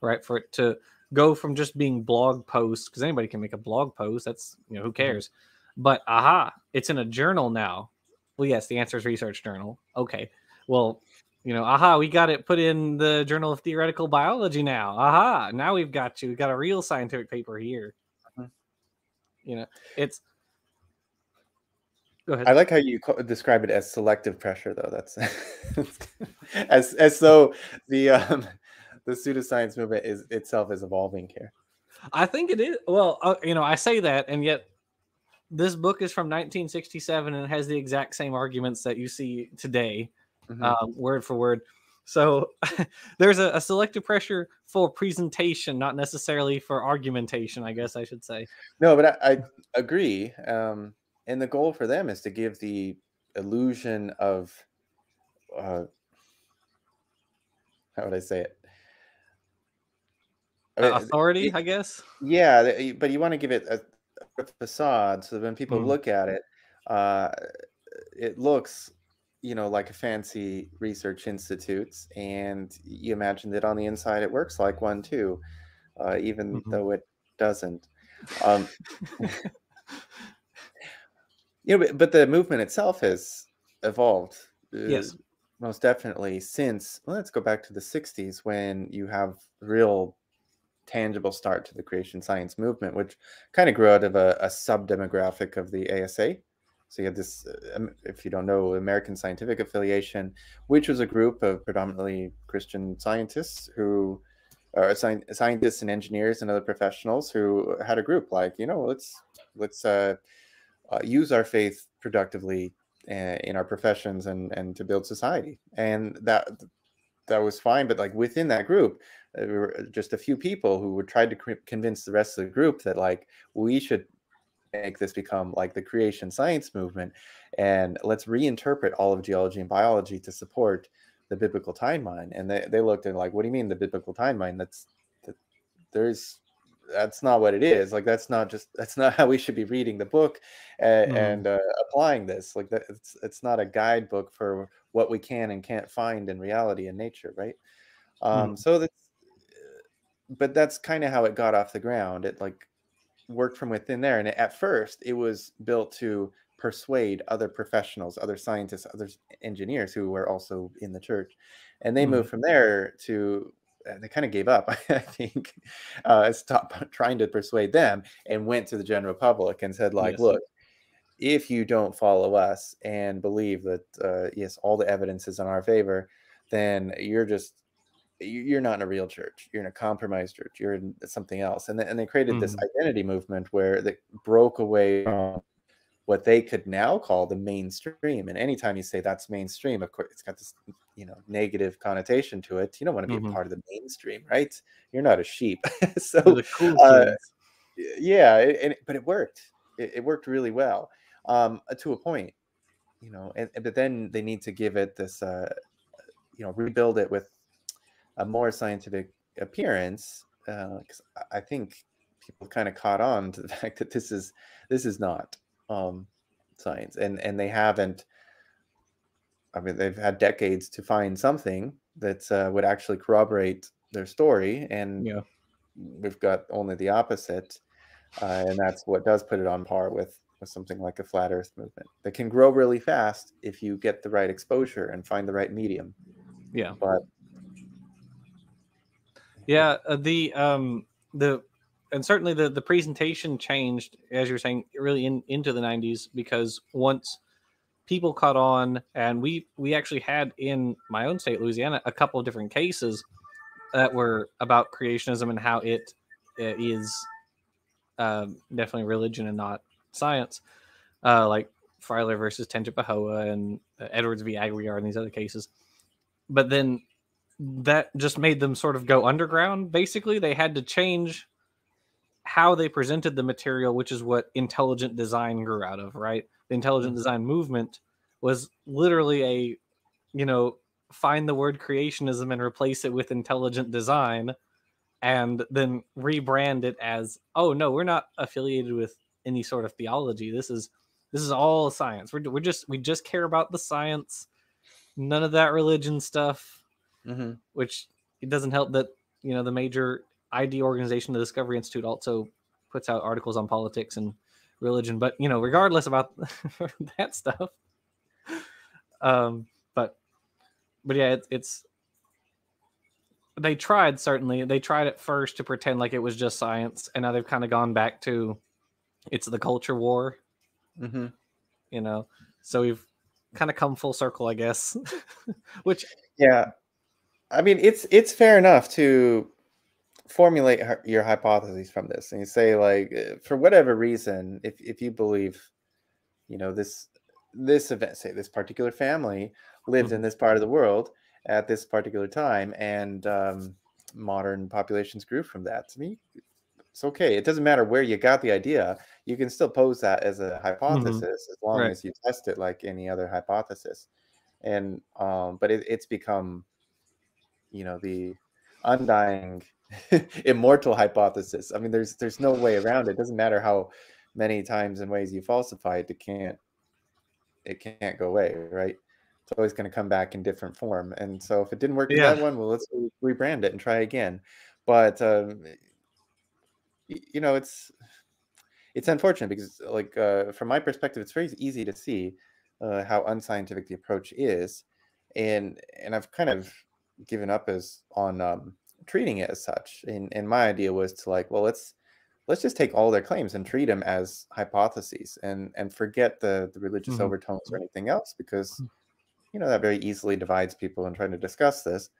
right for it to go from just being blog posts because anybody can make a blog post that's you know who mm-hmm. cares but aha it's in a journal now well yes the Answers Research Journal okay well you know, aha, we got it put in the Journal of Theoretical Biology now. Aha, now we've got you. We got a real scientific paper here. Mm-hmm. You know, it's. Go ahead. I like how you describe it as selective pressure, though. That's as as though the um, the pseudoscience movement is itself is evolving here. I think it is. Well, uh, you know, I say that, and yet this book is from 1967 and has the exact same arguments that you see today mm-hmm. um, word for word. So there's a, a, selective pressure for presentation, not necessarily for argumentation, I guess I should say. No, but I, I agree. Um, and the goal for them is to give the illusion of, uh, how would I say it? Authority, it, I guess. Yeah, but you want to give it a, a facade so that when people mm. look at it, uh, it looks you know, like a fancy research institute, and you imagine that on the inside it works like one too, uh, even mm-hmm. though it doesn't. Um, you know, but, but, the movement itself has evolved. Uh, yes, most definitely since. Well, let's go back to the '60s when you have real tangible start to the creation science movement, which kind of grew out of a, a sub demographic of the ASA, so you had this, uh, if you don't know, American Scientific Affiliation, which was a group of predominantly Christian scientists who are scientists and engineers and other professionals who had a group like, you know, let's let's uh, uh, use our faith productively uh, in our professions and and to build society. And that that was fine, but like within that group, uh, there were just a few people who would try to convince the rest of the group that like we should make this become like the creation science movement and let's reinterpret all of geology and biology to support the biblical timeline. And they, they looked at like what do you mean the biblical timeline? That's that, there's that's not what it is. Like that's not just that's not how we should be reading the book and, mm. and uh, applying this. Like that it's it's not a guidebook for what we can and can't find in reality and nature right um mm. so that's but that's kind of how it got off the ground it like worked from within there. And at first, it was built to persuade other professionals, other scientists, other engineers who were also in the church. And they mm. moved from there to uh, they kind of gave up, I think, uh, stopped trying to persuade them and went to the general public and said, like, yes. look, if you don't follow us and believe that uh, yes, all the evidence is in our favor, then you're just you're not in a real church. You're in a compromised church. You're in something else. And, they, and they created mm-hmm. this identity movement where they broke away from what they could now call the mainstream. And anytime you say that's mainstream, of course, it's got this you know negative connotation to it. You don't want to be mm-hmm. a part of the mainstream, right? You're not a sheep. so cool uh, yeah, it, but it worked. It, it, worked really well um, to a point, you know. And, but then they need to give it this, uh, you know, rebuild it with a more scientific appearance because uh, I think people kind of caught on to the fact that this is this is not um, science, and and they haven't. I mean, they've had decades to find something that uh, would actually corroborate their story, and yeah. we've got only the opposite, uh, and that's what does put it on par with with something like a flat Earth movement that can grow really fast if you get the right exposure and find the right medium. Yeah, but yeah, uh, the um the and certainly the the presentation changed as you were saying really in into the 90s because once people caught on and we we actually had in my own state louisiana a couple of different cases that were about creationism and how it uh, is um, definitely religion and not science uh, like Freiler versus Tangipahoa and uh, Edwards v. Aguillard and these other cases. But then that just made them sort of go underground. Basically, they had to change how they presented the material, which is what intelligent design grew out of, right? The intelligent mm-hmm. design movement was literally a, you know, find the word creationism and replace it with intelligent design and then rebrand it as, oh no, we're not affiliated with any sort of theology. This is this is all science. We're, we're just we just care about the science. None of that religion stuff. Mm-hmm. Which it doesn't help that you know the major ID organization, the Discovery Institute, also puts out articles on politics and religion. But you know, regardless about that stuff, um, but but yeah, it, it's they tried certainly. They tried at first to pretend like it was just science, and now they've kind of gone back to it's the culture war. Mm-hmm. You know, so we've kind of come full circle, I guess. Which yeah, I mean it's it's fair enough to formulate your hypotheses from this and you say like eh, for whatever reason if, if you believe you know this this event say this particular family lived mm-hmm. in this part of the world at this particular time and um, modern populations grew from that to me it's okay it doesn't matter where you got the idea you can still pose that as a mm-hmm. hypothesis mm-hmm. as long right. as you test it like any other hypothesis and um, but it, it's become you know the undying immortal hypothesis. I mean, there's there's no way around it. it. Doesn't matter how many times and ways you falsify it, it can't it can't go away, right? It's always going to come back in different form. And so if it didn't work yeah. that one, well, let's rebrand it and try again. But um, you know, it's it's unfortunate because, like, uh, from my perspective, it's very easy to see uh, how unscientific the approach is, and and I've kind of given up as on um, treating it as such. And and my idea was to like, well, let's let's just take all their claims and treat them as hypotheses and and forget the the religious mm-hmm. overtones or anything else because mm. you know that very easily divides people in trying to discuss this.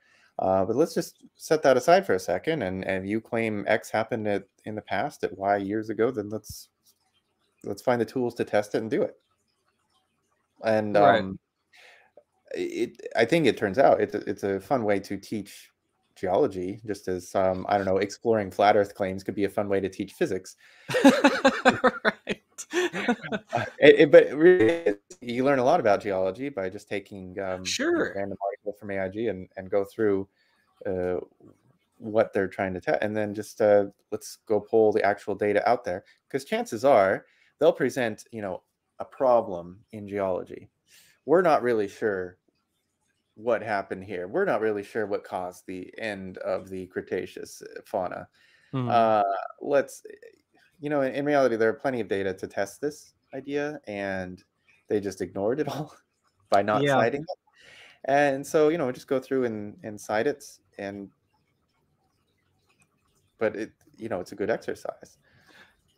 Uh, but let's just set that aside for a second. And and you claim X happened at, in the past at Y years ago, then let's let's find the tools to test it and do it. And right. um, it I think it turns out it's a, it's a fun way to teach geology, just as um, I don't know, exploring flat Earth claims could be a fun way to teach physics. right. it, it, but really, you learn a lot about geology by just taking um, sure random article from AIG and, and go through uh, what they're trying to tell, and then just uh, let's go pull the actual data out there because chances are they'll present you know a problem in geology. We're not really sure what happened here. We're not really sure what caused the end of the Cretaceous uh, fauna. Mm-hmm. Uh, let's, you know, in, in, reality, there are plenty of data to test this idea, and they just ignored it all by not yeah. citing it. And so, you know, just go through and, and cite it and but it you know it's a good exercise.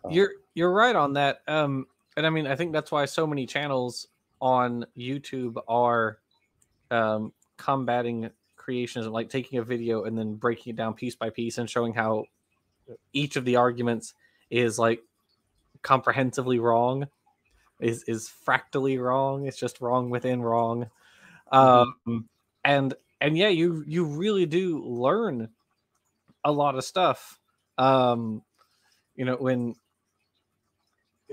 Um, you're you're right on that. Um, and I mean I think that's why so many channels on YouTube are um, combating creationism, like taking a video and then breaking it down piece by piece and showing how each of the arguments is like comprehensively wrong, is is fractally wrong. It's just wrong within wrong. Mm-hmm. Um, and and yeah, you you really do learn a lot of stuff. Um, you know when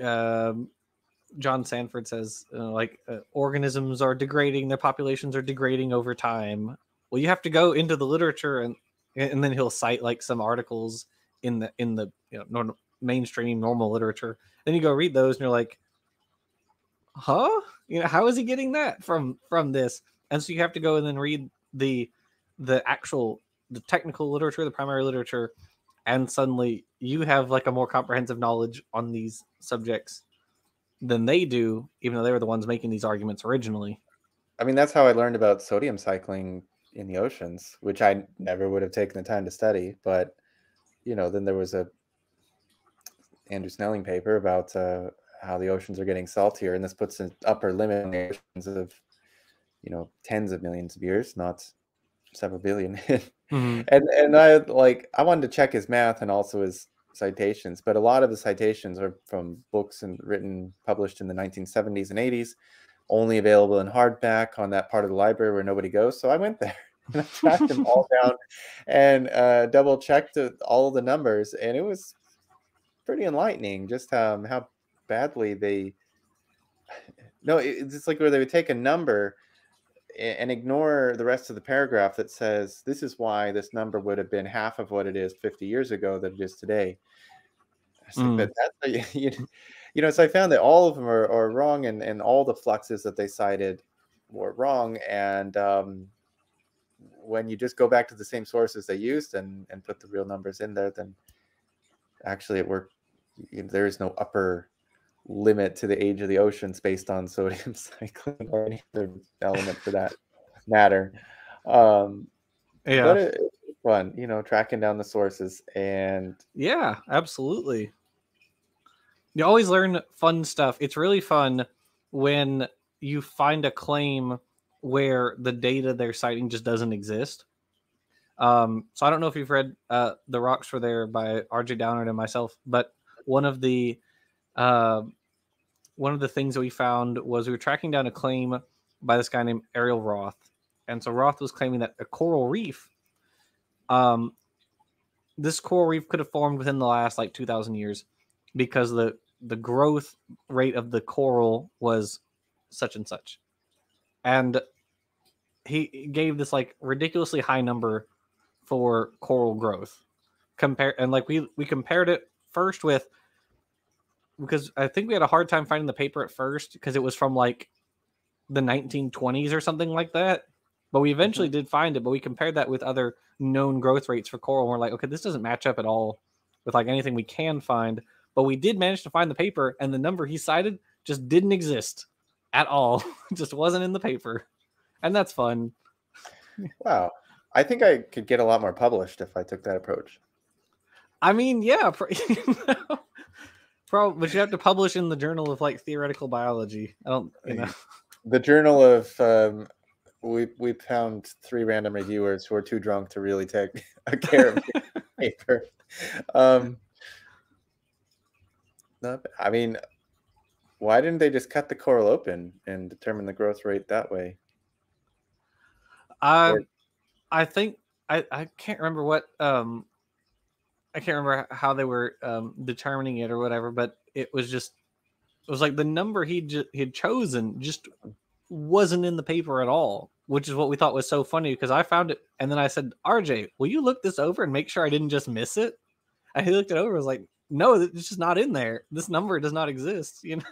um, John Sanford says uh, like uh, organisms are degrading, their populations are degrading over time. Well, you have to go into the literature and and then he'll cite like some articles in the in the you know normal, mainstream normal literature. Then you go read those and you're like, huh? You know, how is he getting that from from this? And so you have to go and then read the the actual the technical literature, the primary literature, and suddenly you have like a more comprehensive knowledge on these subjects than they do, even though they were the ones making these arguments originally. I mean, that's how I learned about sodium cycling in the oceans, which I never would have taken the time to study. But you know, then there was a Andrew Snelling paper about uh, how the oceans are getting saltier, and this puts an upper limit on the oceans of you know tens of millions of years, not several 1000000000 mm-hmm. And and I like I wanted to check his math and also his citations, but a lot of the citations are from books and written published in the 1970s and 80s, only available in hardback on that part of the library where nobody goes. So I went there and I tracked them all down and uh, double checked all the numbers, and it was pretty enlightening just um, how badly they. No, it's just like where they would take a number and ignore the rest of the paragraph that says this is why this number would have been half of what it is 50 years ago that it is today. Mm. Like, that's you, you know, so I found that all of them are, are wrong, and and all the fluxes that they cited were wrong. And um, when you just go back to the same sources they used and and put the real numbers in there, then actually it worked. There is no upper limit to the age of the oceans based on sodium cycling or any other element for that matter. Um, yeah, but it, it's fun, you know, tracking down the sources and yeah, absolutely. You always learn fun stuff. It's really fun when you find a claim where the data they're citing just doesn't exist. Um, so I don't know if you've read uh, "The Rocks Were There" by R.J. Downard and myself, but one of the uh, one of the things that we found was we were tracking down a claim by this guy named Ariel Roth, and so Roth was claiming that a coral reef, um, this coral reef could have formed within the last like two thousand years, because the the growth rate of the coral was such and such, and he gave this like ridiculously high number for coral growth. Compare and like we we compared it first with because I think we had a hard time finding the paper at first because it was from like the 1920s or something like that. But we eventually mm-hmm. did find it, but we compared that with other known growth rates for coral. And we're like, okay, this doesn't match up at all with like anything we can find. But we did manage to find the paper, and the number he cited just didn't exist at all. just wasn't in the paper. And that's fun. Wow. I think I could get a lot more published if I took that approach. I mean, yeah. Probably, but you have to publish in the Journal of like Theoretical Biology. I don't, you know. The Journal of um, we we found three random reviewers who are too drunk to really take a care of paper. Um, not, I mean, why didn't they just cut the coral open and determine the growth rate that way? Um, or, I think I I can't remember what um I can't remember how they were um, determining it or whatever, but it was just it was like the number he he had chosen just wasn't in the paper at all, which is what we thought was so funny because I found it and then I said, "RJ, will you look this over and make sure I didn't just miss it?" And he looked it over, was like, "No, it's just not in there. This number does not exist." You know,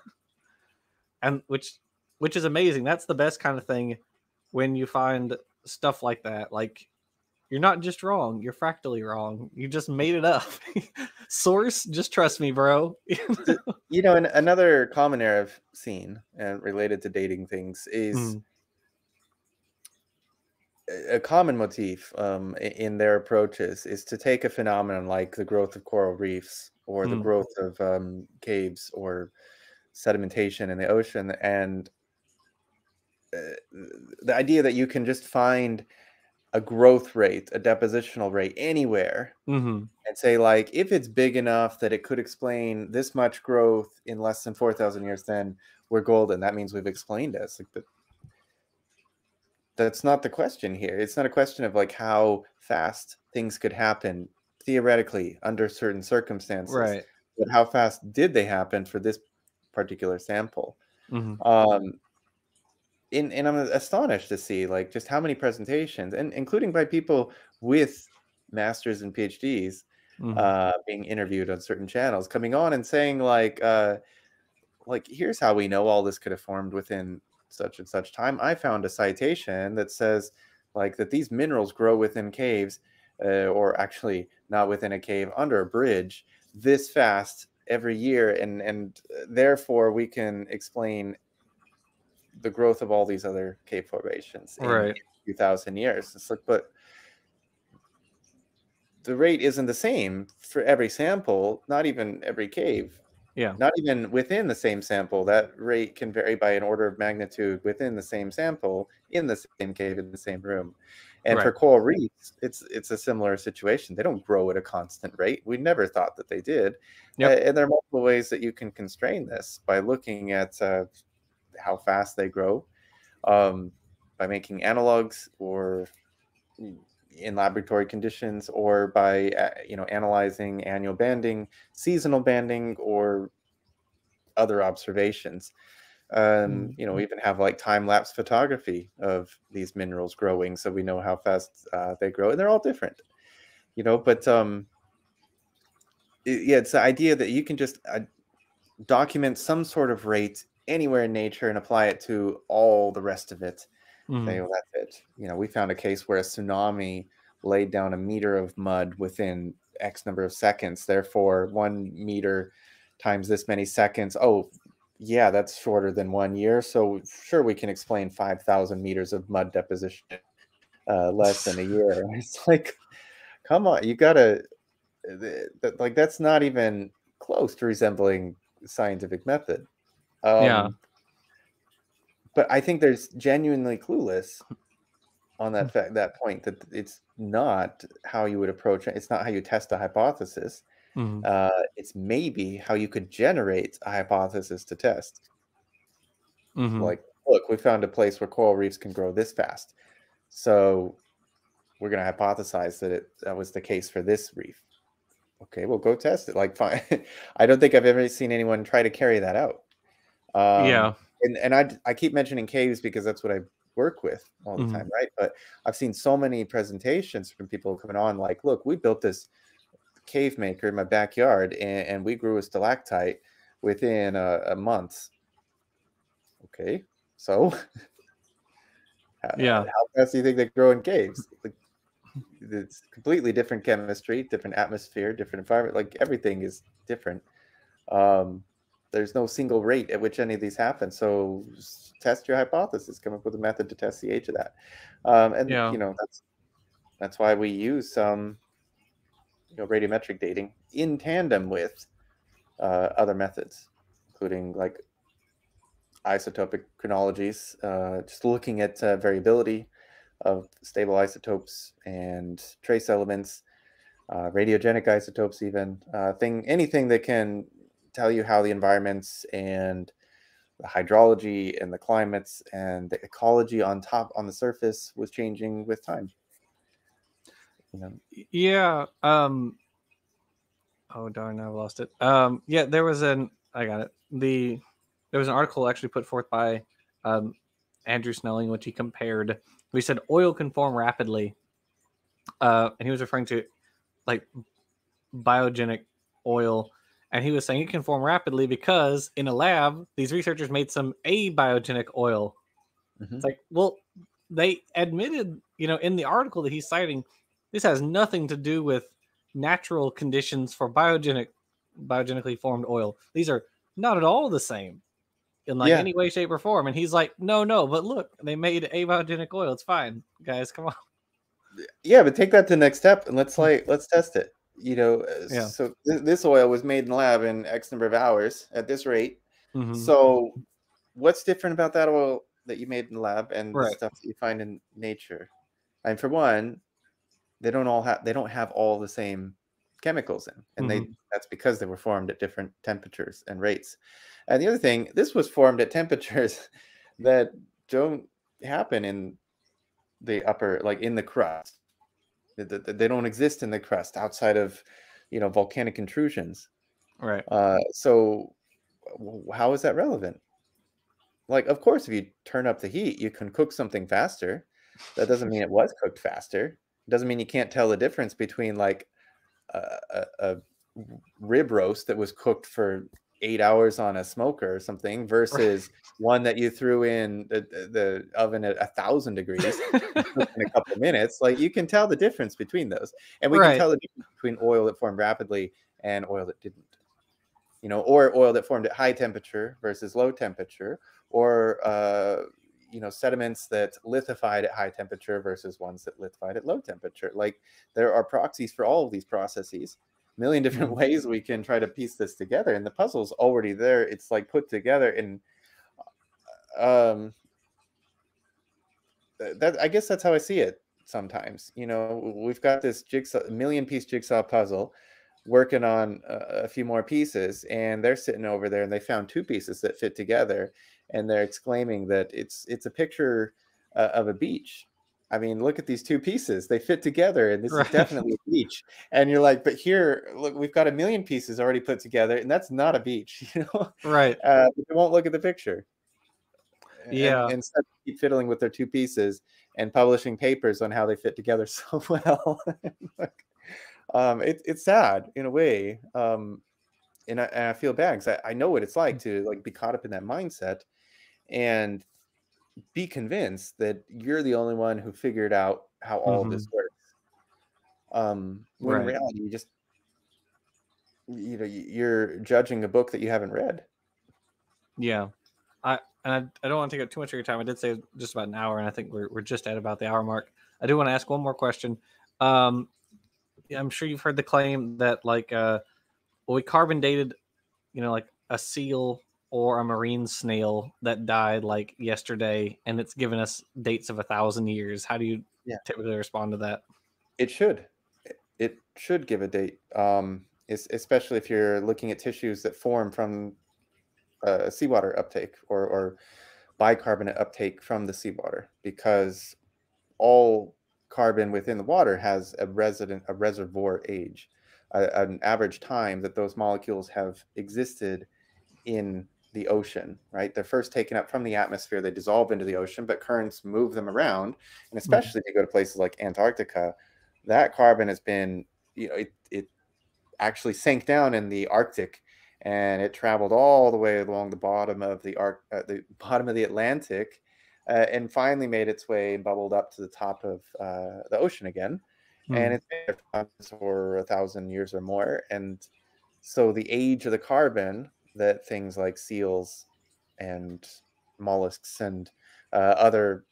and which which is amazing. That's the best kind of thing when you find stuff like that, like you're not just wrong, you're fractally wrong. You just made it up. Source, just trust me, bro. you know, and another common error I've seen and related to dating things is mm. a common motif um, in their approaches is to take a phenomenon like the growth of coral reefs or mm. the growth of um, caves or sedimentation in the ocean and uh, the idea that you can just find a growth rate, a depositional rate anywhere, mm-hmm. and say like if it's big enough that it could explain this much growth in less than four thousand years, then we're golden. That means we've explained it. Like, but that's not the question here. It's not a question of like how fast things could happen theoretically under certain circumstances, right? But how fast did they happen for this particular sample? Mm-hmm. Um, in, and I'm astonished to see like just how many presentations, and including by people with masters and PhDs, mm-hmm. uh, being interviewed on certain channels, coming on and saying like, uh, like here's how we know all this could have formed within such and such time. I found a citation that says like that these minerals grow within caves, uh, or actually not within a cave, under a bridge, this fast every year, and and uh, therefore we can explain the growth of all these other cave formations in right. a few thousand years. It's like, but the rate isn't the same for every sample, not even every cave. Yeah. Not even within the same sample. That rate can vary by an order of magnitude within the same sample in the same cave in the same room. And right. for coral reefs, it's it's a similar situation. They don't grow at a constant rate. We never thought that they did. Yep. Uh, and there are multiple ways that you can constrain this by looking at uh, how fast they grow um, by making analogs or in laboratory conditions or by uh, you know analyzing annual banding seasonal banding or other observations um, mm. you know we even have like time lapse photography of these minerals growing so we know how fast uh, they grow and they're all different you know but um it, yeah it's the idea that you can just uh, document some sort of rate anywhere in nature and apply it to all the rest of it. Mm. Say, well, that's it. You know, we found a case where a tsunami laid down a meter of mud within X number of seconds. Therefore, one meter times this many seconds. Oh, yeah, that's shorter than one year. So sure, we can explain five thousand meters of mud deposition uh, less than a year. It's like, come on, you gotta like that's not even close to resembling scientific method. Um, yeah. But I think there's genuinely clueless on that fact, that point that it's not how you would approach it. It's not how you test a hypothesis. Mm-hmm. Uh, it's maybe how you could generate a hypothesis to test. Mm-hmm. Like, look, we found a place where coral reefs can grow this fast, so we're going to hypothesize that it that was the case for this reef. Okay, well, go test it. Like, fine. I don't think I've ever seen anyone try to carry that out. Um, yeah. And, and I, I keep mentioning caves because that's what I work with all the mm-hmm. time, right? But I've seen so many presentations from people coming on like, look, we built this cave maker in my backyard and, and we grew a stalactite within a, a month. Okay. So yeah. How fast do you think they grow in caves? Like, it's completely different chemistry, different atmosphere, different environment. Like everything is different. Um, there's no single rate at which any of these happen. So test your hypothesis, come up with a method to test the age of that. Um, and yeah. you know that's that's why we use some um, you know radiometric dating in tandem with uh, other methods, including like isotopic chronologies, uh, just looking at uh, variability of stable isotopes and trace elements, uh, radiogenic isotopes, even uh, thing anything that can tell you how the environments and the hydrology and the climates and the ecology on top on the surface was changing with time. You know? Yeah. Um, oh darn, I've lost it. Um, yeah, there was an I got it. The there was an article actually put forth by um, Andrew Snelling, which he compared. We said oil can form rapidly, uh, and he was referring to like biogenic oil and he was saying it can form rapidly because in a lab, these researchers made some abiogenic oil. Mm-hmm. It's like, well, they admitted, you know, in the article that he's citing, this has nothing to do with natural conditions for biogenic, biogenically formed oil. These are not at all the same. in like yeah. any way, shape, or form. And he's like, no, no, but look, they made abiogenic oil. It's fine, guys. Come on. Yeah, but take that to the next step and let's hmm. like let's test it. You know, uh, yeah. so th- this oil was made in the lab in X number of hours at this rate. Mm-hmm. So, what's different about that oil that you made in the lab and right. the stuff that you find in nature? And for one, they don't all have they don't have all the same chemicals in, and mm-hmm. they that's because they were formed at different temperatures and rates. And the other thing, this was formed at temperatures that don't happen in the upper, like in the crust. They, they don't exist in the crust outside of, you know, volcanic intrusions. Right. Uh, so, how is that relevant? Like, of course, if you turn up the heat, you can cook something faster. That doesn't mean it was cooked faster. It doesn't mean you can't tell the difference between like a, a, a rib roast that was cooked for eight hours on a smoker or something versus one that you threw in the, the oven at a thousand degrees in a couple of minutes like you can tell the difference between those and we right. can tell the difference between oil that formed rapidly and oil that didn't you know or oil that formed at high temperature versus low temperature or uh, you know sediments that lithified at high temperature versus ones that lithified at low temperature like there are proxies for all of these processes million different ways we can try to piece this together and the puzzle's already there it's like put together and uh, um that i guess that's how i see it sometimes you know we've got this jigsaw million piece jigsaw puzzle working on a, a few more pieces and they're sitting over there and they found two pieces that fit together and they're exclaiming that it's it's a picture uh, of a beach I mean, look at these two pieces. They fit together, and this right. is definitely a beach. And you're like, but here, look, we've got a million pieces already put together, and that's not a beach, you know? Right. Uh, they won't look at the picture. Yeah. And, instead, keep fiddling with their two pieces and publishing papers on how they fit together so well. um, it, it's sad in a way. Um, and I, and I feel bad because I, I know what it's like mm. to like be caught up in that mindset and be convinced that you're the only one who figured out how all mm-hmm. this works. Um, when right. in reality, you just you know you're judging a book that you haven't read. Yeah, I and I, I don't want to take up too much of your time. I did say just about an hour, and I think we're we're just at about the hour mark. I do want to ask one more question. Um, I'm sure you've heard the claim that like uh, well, we carbon dated, you know, like a seal or a marine snail that died like yesterday and it's given us dates of a thousand years how do you yeah. typically respond to that it should it should give a date um especially if you're looking at tissues that form from uh, seawater uptake or, or bicarbonate uptake from the seawater because all carbon within the water has a resident a reservoir age a, an average time that those molecules have existed in the ocean, right? They're first taken up from the atmosphere, they dissolve into the ocean, but currents move them around. And hmm. especially mm-hmm. if you go to places like Antarctica, that carbon has been, you know, it, it actually sank down in the Arctic and it traveled all the way along the bottom of the arc, uh, the bottom of the Atlantic, uh, and finally made its way and bubbled up to the top of uh, the ocean again. Mm. And it's been for a thousand years or more. And so the age of the carbon that things like seals and mollusks and uh, other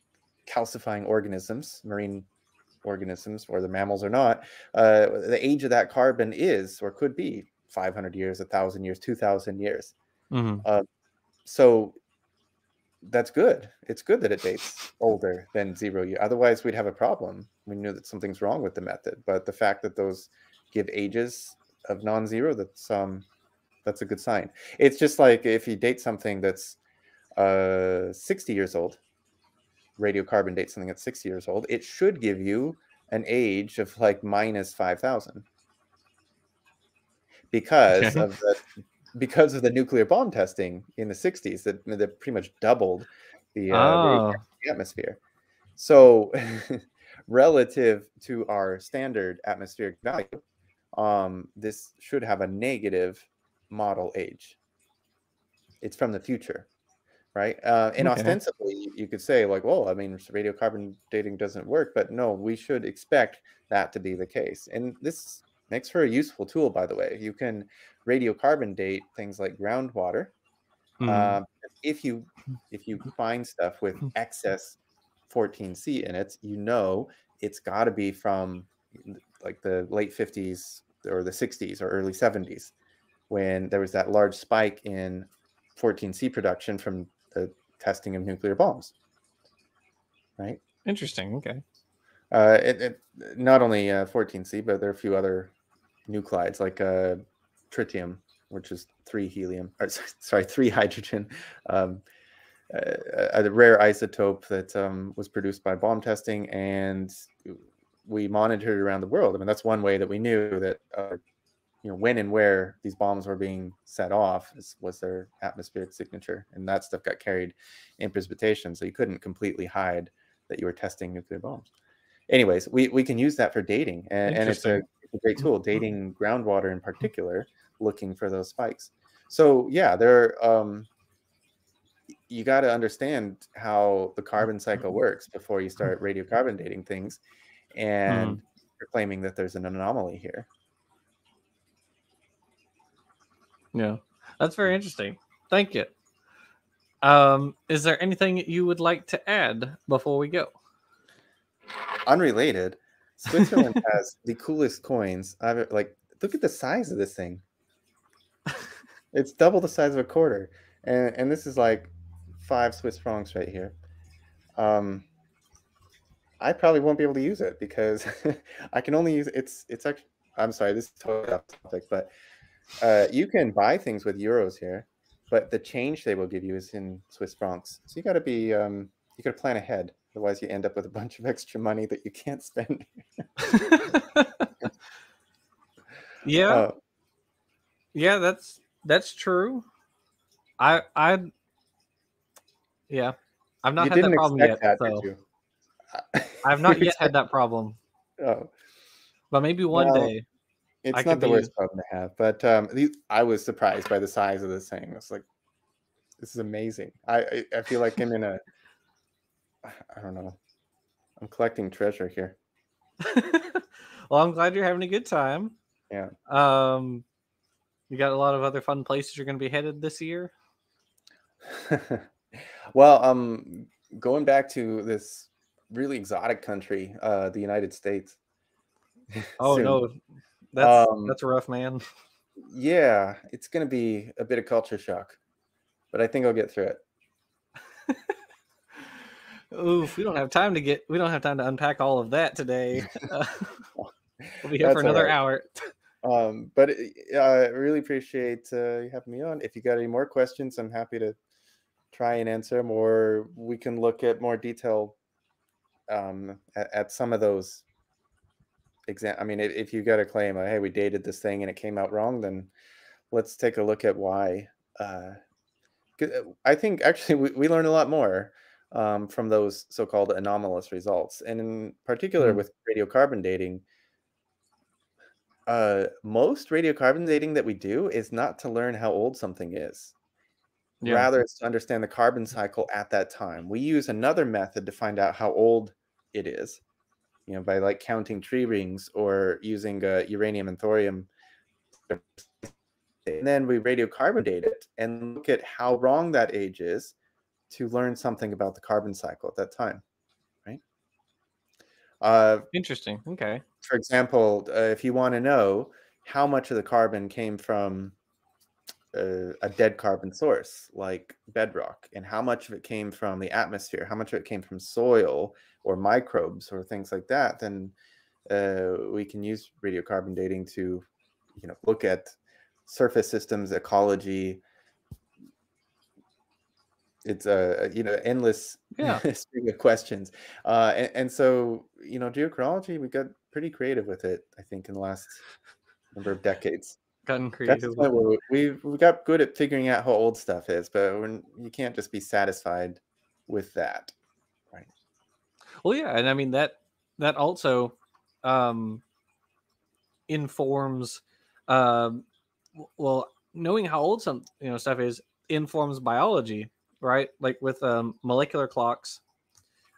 calcifying organisms, marine organisms, whether mammals or not, uh, the age of that carbon is or could be 500 years, 1,000 years, 2,000 years. Mm-hmm. Uh, so that's good. It's good that it dates older than zero year. Otherwise, we'd have a problem. We knew that something's wrong with the method. But the fact that those give ages of non-zero, that's um, that's a good sign. It's just like if you date something that's uh, 60 years old, radiocarbon date something that's 60 years old, it should give you an age of like minus 5,000 because okay. of the because of the nuclear bomb testing in the 60s that, that pretty much doubled the, uh, oh. the atmosphere. So relative to our standard atmospheric value, um, this should have a negative model age. It's from the future, right? Uh, and okay. ostensibly, you could say like, "Well, I mean, radiocarbon dating doesn't work," but no, we should expect that to be the case. And this makes for a useful tool, by the way. You can radiocarbon date things like groundwater, Mm. If you if you find stuff with excess 14C in it, you know it's got to be from like the late 50s or the 60s or early 70s when there was that large spike in 14C production from the testing of nuclear bombs. Right? Interesting. Okay. Uh, it, it, not only uh, 14C, but there are a few other nuclides like uh, tritium, which is three helium, or sorry, three hydrogen. Um, a, a, rare isotope that um, was produced by bomb testing, and we monitored around the world. I mean, that's one way that we knew that uh, you know when and where these bombs were being set off is, was their atmospheric signature, and that stuff got carried in precipitation, so you couldn't completely hide that you were testing nuclear bombs. Anyways, we, we can use that for dating, and, and it's, a, it's a great tool, dating groundwater in particular, looking for those spikes. So yeah, there. Um, you got to understand how the carbon cycle works before you start radiocarbon dating things, and mm. you're claiming that there's an anomaly here. Yeah, that's very interesting. Thank you. Um, is there anything you would like to add before we go? Unrelated, Switzerland has the coolest coins. I've like look at the size of this thing. It's double the size of a quarter, and and this is like five Swiss francs right here. Um, I probably won't be able to use it because I can only use it's it's actually I'm sorry this is totally off topic, but uh, you can buy things with euros here, but the change they will give you is in Swiss francs. So you got to be um, you got to plan ahead, otherwise you end up with a bunch of extra money that you can't spend. yeah, uh, yeah, that's that's true. I I yeah, I've not had that problem yet. That, so. I've not yet had that problem. Oh, but maybe one well, day. It's I not the worst problem to have, but um, these, I was surprised by the size of this thing. It's like, this is amazing. I, I, I feel like I'm in a, I don't know, I'm collecting treasure here. well, I'm glad you're having a good time. Yeah. Um, you got a lot of other fun places you're going to be headed this year. well, um, going back to this really exotic country, uh, the United States. Oh no, that's um, that's rough, man. Yeah, it's gonna be a bit of culture shock, but I think I'll get through it. Oof, we don't have time to get. We don't have time to unpack all of that today. Uh, we'll be here for another right. hour. Um, but uh, I really appreciate uh, you having me on. If you got any more questions, I'm happy to try and answer them, or we can look at more detail um, at, at some of those exam. I mean, if you got a claim, uh, hey, we dated this thing and it came out wrong, then let's take a look at why. Uh, uh I think actually we, we learned a lot more um, from those so-called anomalous results, and in particular mm-hmm. with radiocarbon dating. Uh, most radiocarbon dating that we do is not to learn how old something is. Yeah. Rather, it's to understand the carbon cycle at that time. We use another method to find out how old it is you know, by like counting tree rings or using uh, uranium and thorium. And then we radiocarbon date it and look at how wrong that age is to learn something about the carbon cycle at that time, right? Uh, Interesting. Okay. For example, uh, if you want to know how much of the carbon came from uh, a dead carbon source like bedrock and how much of it came from the atmosphere how much of it came from soil or microbes or things like that then uh, we can use radiocarbon dating to you know look at surface systems ecology. It's a you know endless yeah. string of questions. Uh, and, and so you know geochronology we got pretty creative with it i think in the last number of decades gotten creative. we we got good at figuring out how old stuff is, but when, you can't just be satisfied with that, right? Well, yeah, and I mean that that also um, informs. Um, well, knowing how old some you know stuff is informs biology, right? Like with um, molecular clocks.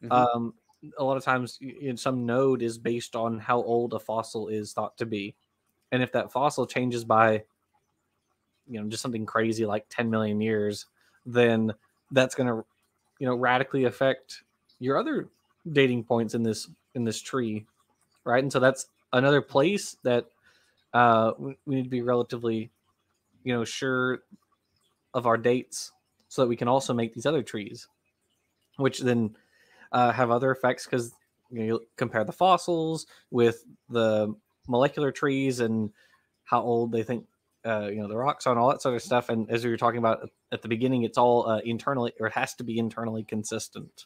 Mm-hmm. Um, a lot of times, you know, some node is based on how old a fossil is thought to be and if that fossil changes by you know just something crazy like 10 million years then that's going to, you know, radically affect your other dating points in this in this tree, right? And so that's another place that uh, we, need to be relatively, you know, sure of our dates so that we can also make these other trees, which then uh, have other effects because you, know, you compare the fossils with the molecular trees and how old they think uh, you know the rocks are and all that sort of stuff. And as we were talking about at the beginning, it's all uh, internally or it has to be internally consistent.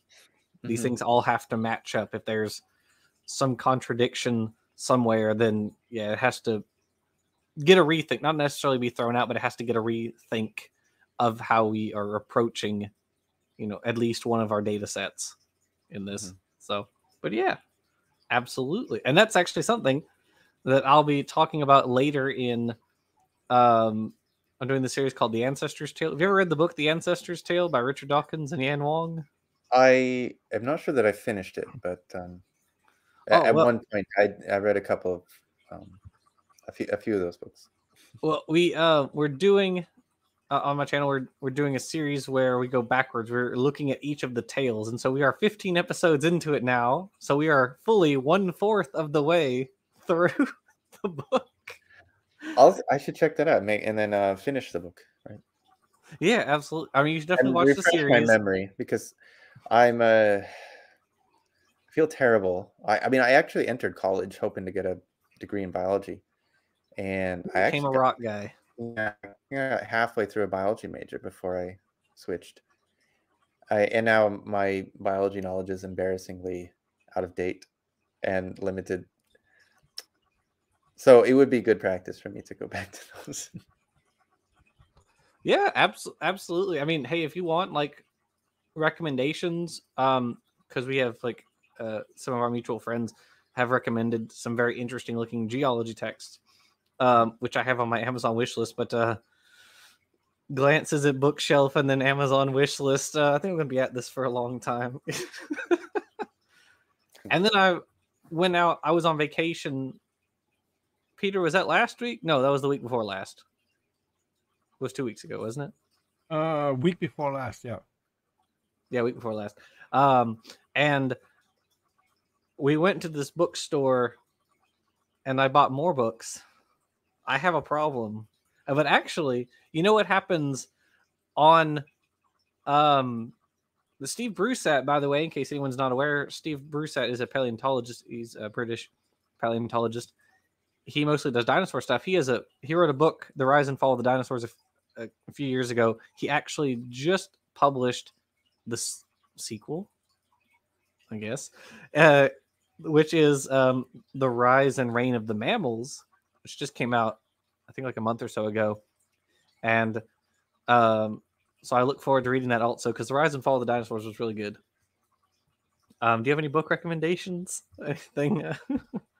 Mm-hmm. These things all have to match up. If there's some contradiction somewhere, then yeah, it has to get a rethink. Not necessarily be thrown out, but it has to get a rethink of how we are approaching, you know, at least one of our data sets in this. Mm-hmm. So, but yeah, absolutely. And that's actually something that I'll be talking about later in um I'm doing the series called The Ancestor's Tale. Have you ever read the book The Ancestor's Tale by Richard Dawkins and Yan Wong? I am not sure that I finished it, but um oh, at, well, one point I I read a couple of um a few a few of those books. Well, we uh we're doing uh, on my channel we're we're doing a series where we go backwards. We're looking at each of the tales, and so we are 15 episodes into it now. So we are fully one fourth of the way through the book. I'll I should check that out, and then uh, finish the book. Right? Yeah, absolutely. I mean, you should definitely and watch the series. My memory because I'm uh, I feel terrible. I, I mean, I actually entered college hoping to get a degree in biology, and I became a rock guy yeah, yeah, halfway through a biology major before I switched. I and now my biology knowledge is embarrassingly out of date and limited. So it would be good practice for me to go back to those. yeah, abs- absolutely. I mean, hey, if you want like recommendations, um, because we have like uh, some of our mutual friends have recommended some very interesting looking geology texts um, which I have on my Amazon wish list, but uh, glances at bookshelf and then Amazon wish list. Uh, I think I'm gonna be at this for a long time. and then I went out. I was on vacation. Peter, was that last week? No, that was the week before last. It was two weeks ago, wasn't it? Uh, week before last, yeah. Yeah, week before last. Um, and we went to this bookstore, and I bought more books I have a problem. Uh, but actually, you know what happens on um the Steve Brusatte, by the way, in case anyone's not aware, Steve Brusatte is a paleontologist. He's a British paleontologist. He mostly does dinosaur stuff. He has a he wrote a book, The Rise and Fall of the Dinosaurs, a, a few years ago. He actually just published the s- sequel, I guess, uh, which is um, The Rise and Reign of the Mammals, which just came out, I think, like a month or so ago. And um, so I look forward to reading that also because The Rise and Fall of the Dinosaurs was really good. Um, do you have any book recommendations? Anything?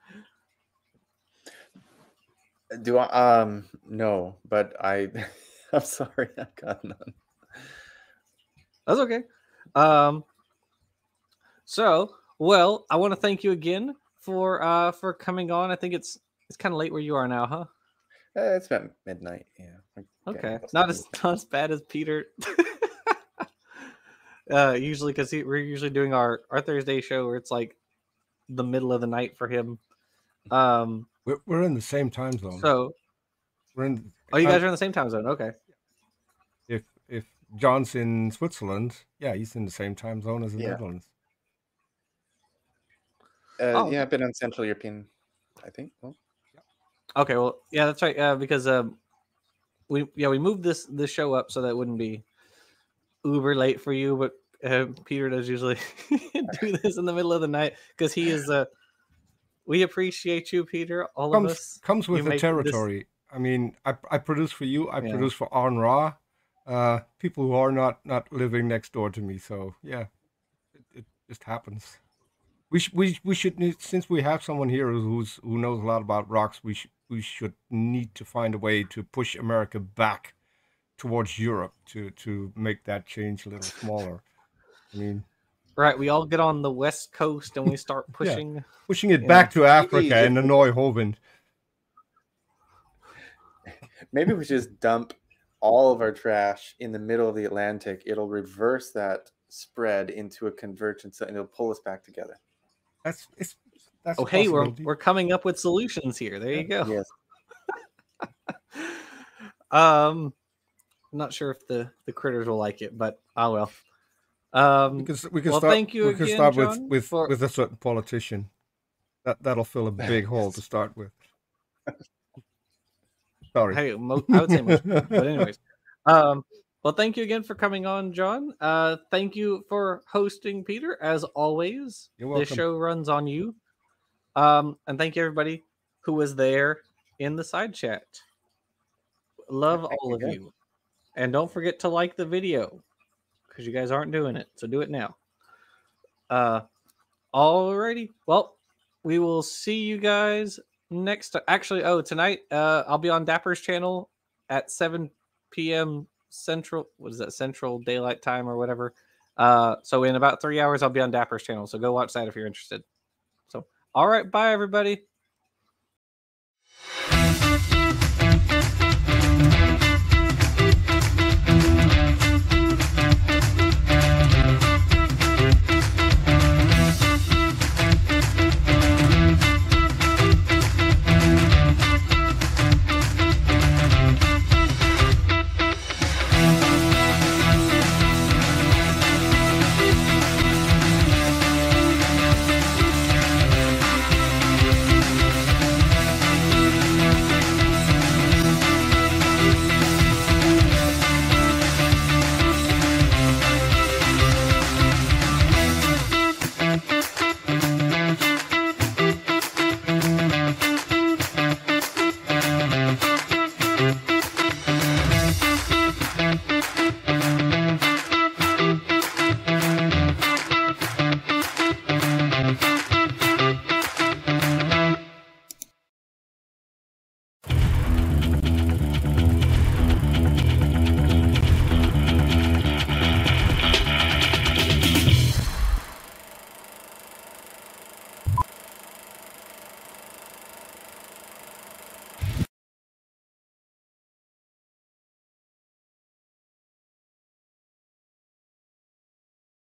do I? Um, no, but I, I'm sorry, I've got none. That's okay. Um, so well, I want to thank you again for uh for coming on. I think it's it's kind of late where you are now, huh? Uh, it's about midnight. Yeah. Okay. Not as not as bad as Peter. uh, usually, because we're usually doing our our Thursday show where it's like the middle of the night for him. Um, we're, we're in the same time zone. So we're in. Oh, you guys are in the same time zone. Okay. If if John's in Switzerland, yeah, he's in the same time zone as the yeah. Netherlands. Uh, oh. Yeah, I've been on Central European. I think. Well, Okay, well, yeah, that's right. Uh, because um, we yeah we moved this this show up so that wouldn't be uber late for you, but uh, Peter does usually do this in the middle of the night because he is. Uh, we appreciate you, Peter. All comes, of us comes with the territory. This... I mean, I, I produce for you. I yeah. produce for Aron Ra. Uh, people who are not not living next door to me. So yeah, it, it just happens. We sh- we we should need, since we have someone here who's who knows a lot about rocks. We should we should need to find a way to push America back towards Europe to to make that change a little smaller. I mean, right? We all get on the west coast and we start pushing, yeah. pushing it back know, to Africa and the Neuhoven. Maybe we just dump all of our trash in the middle of the Atlantic, it'll reverse that spread into a convergence and it'll pull us back together. That's it's that's oh hey, we're we're coming up with solutions here. There you go. Yes. um, I'm not sure if the the critters will like it, but oh well. Um, we can we can well, start. Thank you we can again, start with John, with for... with a certain politician. That that'll fill a big hole to start with. Sorry. Hey, mo- I would say most, but anyways. Um, well, thank you again for coming on, John. Uh, thank you for hosting, Peter. As always, this show runs on you. Um, and thank you everybody who was there in the side chat. Love thank all you of you, and don't forget to like the video because you guys aren't doing it. So do it now. Uh, alrighty. Well, we will see you guys next. Actually, oh, tonight uh, I'll be on Dapper's channel at 7 p.m. Central. What is that? Central Daylight Time or whatever. Uh, so in about three hours, I'll be on Dapper's channel. So go watch that if you're interested. So, all right, bye everybody.